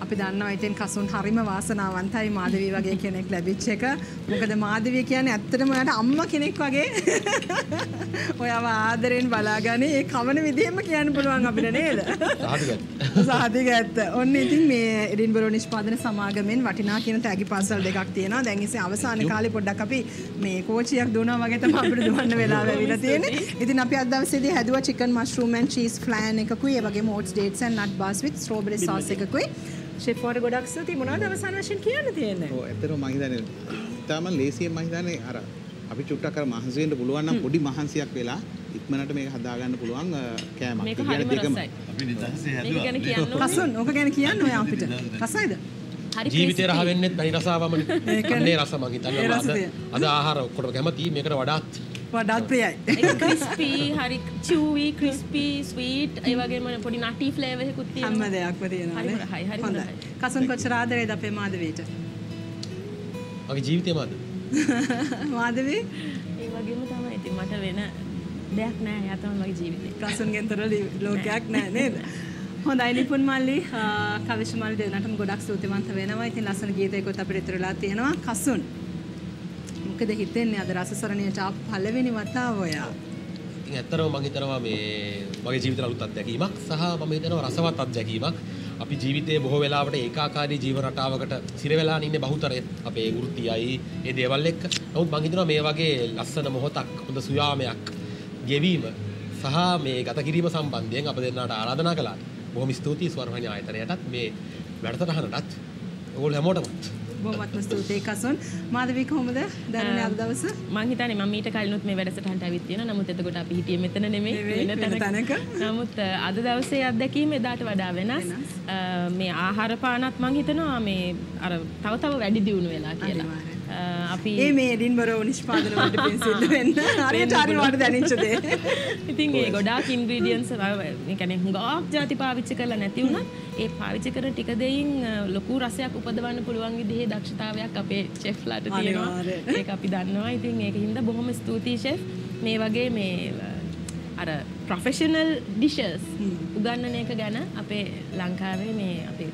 අපි දන්නවා ඉතින් කසුන් හරිම වාසනාවන්තයි මාධවී වගේ කෙනෙක් ලැබිච්ච එක. මොකද මාධවී කියන්නේ ඇත්තටම ඔයාට අම්මා කෙනෙක් වගේ. ඔයාව ආදරෙන් බලාගන්නේ ඒ කවන විදිහෙම කියන්න පුළුවන් අපිට නේද? සාධක ඇත්ත. ඔන්න ඉතින් මේ එඩින්බරෝ නිෂ්පාදන සමාගමෙන් වටිනා කියන තෑගි පාසල් දෙකක් තියෙනවා. දැන් ඉතින් අවසාන කාලේ පොඩ්ඩක් අපි මේ කෝච්චියක් දුවනවා වගේ තමයි අපිට දුවන්න වෙලාව ඇවිල්ලා තියෙන්නේ. ඉතින් අපි අද දවසේදී හැදුවා chicken mushroom and cheese flan එකකුයි ඒ වගේම oats dates and nut bars with strawberry sauce එකකුයි. ෂෙෆ් වට ගොඩක් ස්තුතියි. මොනවද අවසාන වශයෙන් කියන්න තියෙන්නේ? ඔව් ඇත්තටම මම හිතන්නේ තාම ලේසියෙන් මම හිතන්නේ අර අපි චුට්ටක් අර මහන්සි වෙන්න පුළුවන් නම් පොඩි මහන්සියක් වෙලා ඉක්මනට මේක හදාගන්න පුළුවන් කෑමක්. මේක හරිම දෙකම. රසයි අපි නිදහසේ මේක හැදුවා. ගැන කියන්න ඕනේ. කසුන් ඕක ගැන කියන්න ඔයා අපිට. රසයිද? හරි ජීවිතේ රහ. වෙන්නෙත් බැරි රසාවමනේ. මං රස අද තියෙන. අද ආහාර ඔක්කොටම කැමති මේකට වඩාත් වඩාත් ප්‍රියයි. ඒක crispy හරි chewy crispy sweet ඒ වගේම පොඩි nutty flavour එකකුත් හැම තියෙනවා දෙයක්ම තියෙනවා හොඳයි. කසුන් කොච්චර ආදරේද අපේ මාධවීට? මගේ ජීවිතේම අද මාධවී ඒ වගේම තමයි ඉතින් මට වෙන දෙයක් නෑ එයා තමයි මගේ ජීවිතේ කසුන්ගෙන් තොර ලෝකයක් නෑ නේද? හොඳයි නිපුන් මල්ලි කවිශ මල්ලි දෙන්නටම ගොඩක් ස්තුතිවන්ත වෙනවා. ඉතින් ලස්සන ගීතයකොත් අපිට ඉතුරුලා තියෙනවා. කසුන්. මොකද හිතෙන්නේ අද රසසරණියට ආපු පළවෙනි වතාව ඔයා? ඉතින් ඇත්තටම මම හිතනවා මේ මගේ ජීවිතේ අලුත් අත්දැකීමක් සහ මම හිතනවා රසවත් අත්දැකීමක්. අපි ජීවිතයේ බොහෝ වෙලාවට ඒකාකාරී ජීවන රටාවකට සිර වෙලා ඉන්නේ බහුතරය. අපේ වෘත්තියයි ඒ දේවල් එක්ක. නමුත් මම හිතනවා මේ වගේ ලස්සන මොහොතක් හොඳ සුයාමයක් ගෙවීම සහ මේ ගත කිරීම සම්බන්ධයෙන් අප දෙන්නාට ආරාධනා කළාට බොහොම ස්තුතියි ස්වර්ණවැනි ආයතනයටත් මේ වැඩසටහනටත් ඔයගොල්ලෝ හැමෝටමත් බොහොමත්ම ස්තුතියි කසුන්. මාධවී කොහොමද? දැනුනේ අද දවස? මං හිතන්නේ මම ඊට කලිනුත් මේ වැඩසටහනට ඇවිත් තියෙනවා නමුත් එතකොට අපි හිටියේ මෙතන නෙමෙයි වෙන තැනක. නමුත් අද දවසේ අත්දැකීම එදාට වඩා වෙනස් මේ ආහාර පානත් මං හිතනවා මේ අර තව තව වැඩි දියුණු වෙලා කියලා. අපි ඒ මේ එඩින්බරෝ නිෂ්පාදන වලට පින් සිද්ධ වෙන්න හරියට හරි මට දැනෙච්ච දේ. ඉතින් ඒ ගොඩාක් ඉන්ග්‍රීඩියන්ස් කැන හුඟක් ජාති පාවිච්චි කරලා නැති වුණත් ඒ පාවිච්චි කරන ටික දෙයින් අ, ලොකු රසයක් උපදවන්න පුළුවන් විදිහේ දක්ෂතාවයක් අපේ චෙෆ්ලාට තියෙනවා. ඒක අපි දන්නවා. ඉතින් ඒක හින්දා බොහොම ස්තුතියි ෂෙෆ් මේ වගේ මේ අ, අර ප්‍රොෆෙෂනල් ඩිෂස් උගන්නන එක ගැන අපේ ලංකාවේ මේ අපේ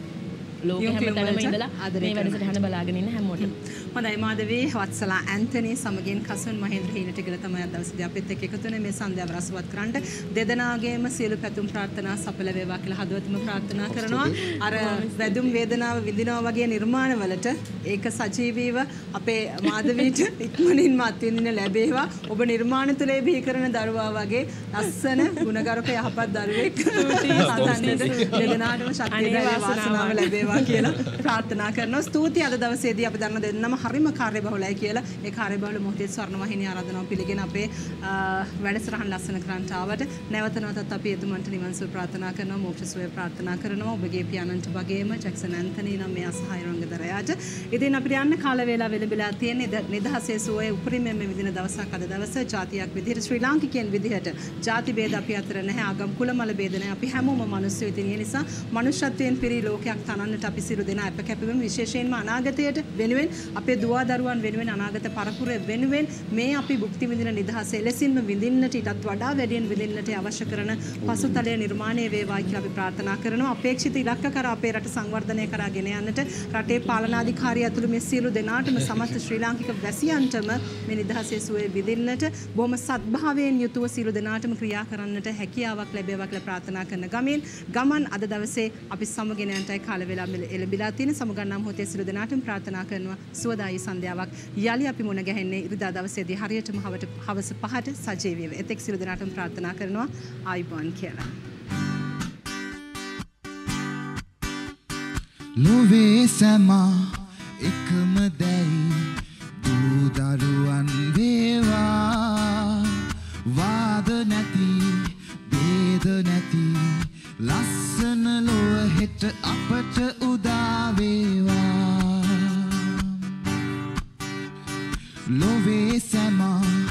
ලෝක YouTube හැම තැනම වලට ඉඳලා මේ. වැඩසටහන බලාගෙන ඉන්න හැමෝටම. හොඳයි මාධවී. වත්සලා ඇන්තනී සමගින් කසුන් මහින්ද්‍ර හීනටිගල තමයි අද දවසේදී අපිත් එක්ක එකතු වෙන්නේ. මේ සන්ධ්‍යාව රසවත් කරන්න. දෙදෙනාගේම සියලු පැතුම් ප්‍රාර්ථනා සඵල වේවා කියලා හදවතම ප්‍රාර්ථනා කරනවා. අර වැදුම් වේදනාව විඳිනවා වගේ නිර්මාණවලට ඒක සජීවීව අපේ මාධවීට ඉක්මනින්ම අත්විඳින්න ලැබේවා. ඔබ නිර්මාණ තුලේ බිහි කරන දරුවා වගේ ලස්සන ගුණගරුක යහපත් දරුවෙක්. සතන්නට දෙදෙනාටම ශක්තිය වාසනාව වාසනාව ලැබේවා කියලා ප්‍රාර්ථනා කරනවා. ස්තුතියි අද දවසේදී අපි දන්න දෙන්නම හරිම කාර්යබහුලයි කියලා. ඒ කාර්යබහුල මොහොතේ ස්වර්ණවාහිනිය ආරාධනාව පිළිගෙන අපේ අ, වැඩසටහන ලස්සන කරන්නට ආවට නැවත නැවතත් අපි එතුමන්ට නිවන් සුව ප්‍රාර්ථනා කරනවා මෝක්ෂ සුවය ප්‍රාර්ථනා කරනවා. ඔබගේ පියාණන්ට වගේම ජැක්සන් ඇන්තනී නම් මේ අසහාය රංගදරයාට. ඉතින් අපිට යන්න කාල වේලා වෙලබිලා තියෙන නිද- නිදහසේ සුවය උපරිමයෙන් මේ විදින දවසක් අද දවස ජාතියක් විදිහට ශ්‍රී ලාංකිකයන් විදිහට ජාති ભેද අපි අතර නැහැ. ආගම් කුල මල ભેද නැහැ. අපි හැමෝම මිනිස්සු ඉතින් ඒ නිසා මනුෂ්‍යත්වයෙන් පිරි ලෝකයක් තනන්නට අපි සියලු දෙනා අප කැපවෙමු විශේෂයෙන්ම අනාගතයට වෙනුවෙන් අපේ දුවා දරුවන් වෙනුවෙන් අනාගත පරපුර වෙනුවෙන් මේ අපි භුක්ති විඳින නිදහස එලෙසින්ම විඳින්නට ඊටත් වඩා වැඩියෙන් විඳින්නට අවශ්‍ය කරන පසුතලය නිර්මාණය වේවා කියලා අපි ප්‍රාර්ථනා කරනවා. අපේක්ෂිත ඉලක්ක කරා අපේ රට සංවර්ධනය කරා ගෙන යන්නට රටේ පාලනාධිකාරිය ඇතුළු මේ සියලු දෙනාටම සමස්ත ශ්‍රී ලාංකික වැසියන්ටම මේ නිදහසේ සුවය විඳින්නට බොහොම සත්භාවයෙන් යුතුව සියලු දෙනාටම ක්‍රියා කරන්නට හැකියාවක් ලැබේවා කියලා ප්‍රාර්ථනා කරන ගමෙන් ගමන් අද දවසේ අපි සමගෙන යන්නටයි කාල වේලා මෙල- එළඹිලා තියෙන සමගන්නම් මොහොතේ සියලු දෙනාටම ප්‍රාර්ථනා කරනවා සුවදායි සන්ධ්‍යාවක් යලි අපි මුණ ගැහෙන්නේ ඉරිදා දවසේදී හරියටම හවට හවස පහට සජීවීව. එතෙක් සියලු දෙනාටම ප්‍රාර්ථනා කරනවා ආයුබෝවන් කියලා. ලොවේ සැමා එකම දැයි දූදරුවන් වේවා වාද නැති බේද නැති ලස්සන ලොව හෙට අපට උදාවේවා. ලොවේ සැමා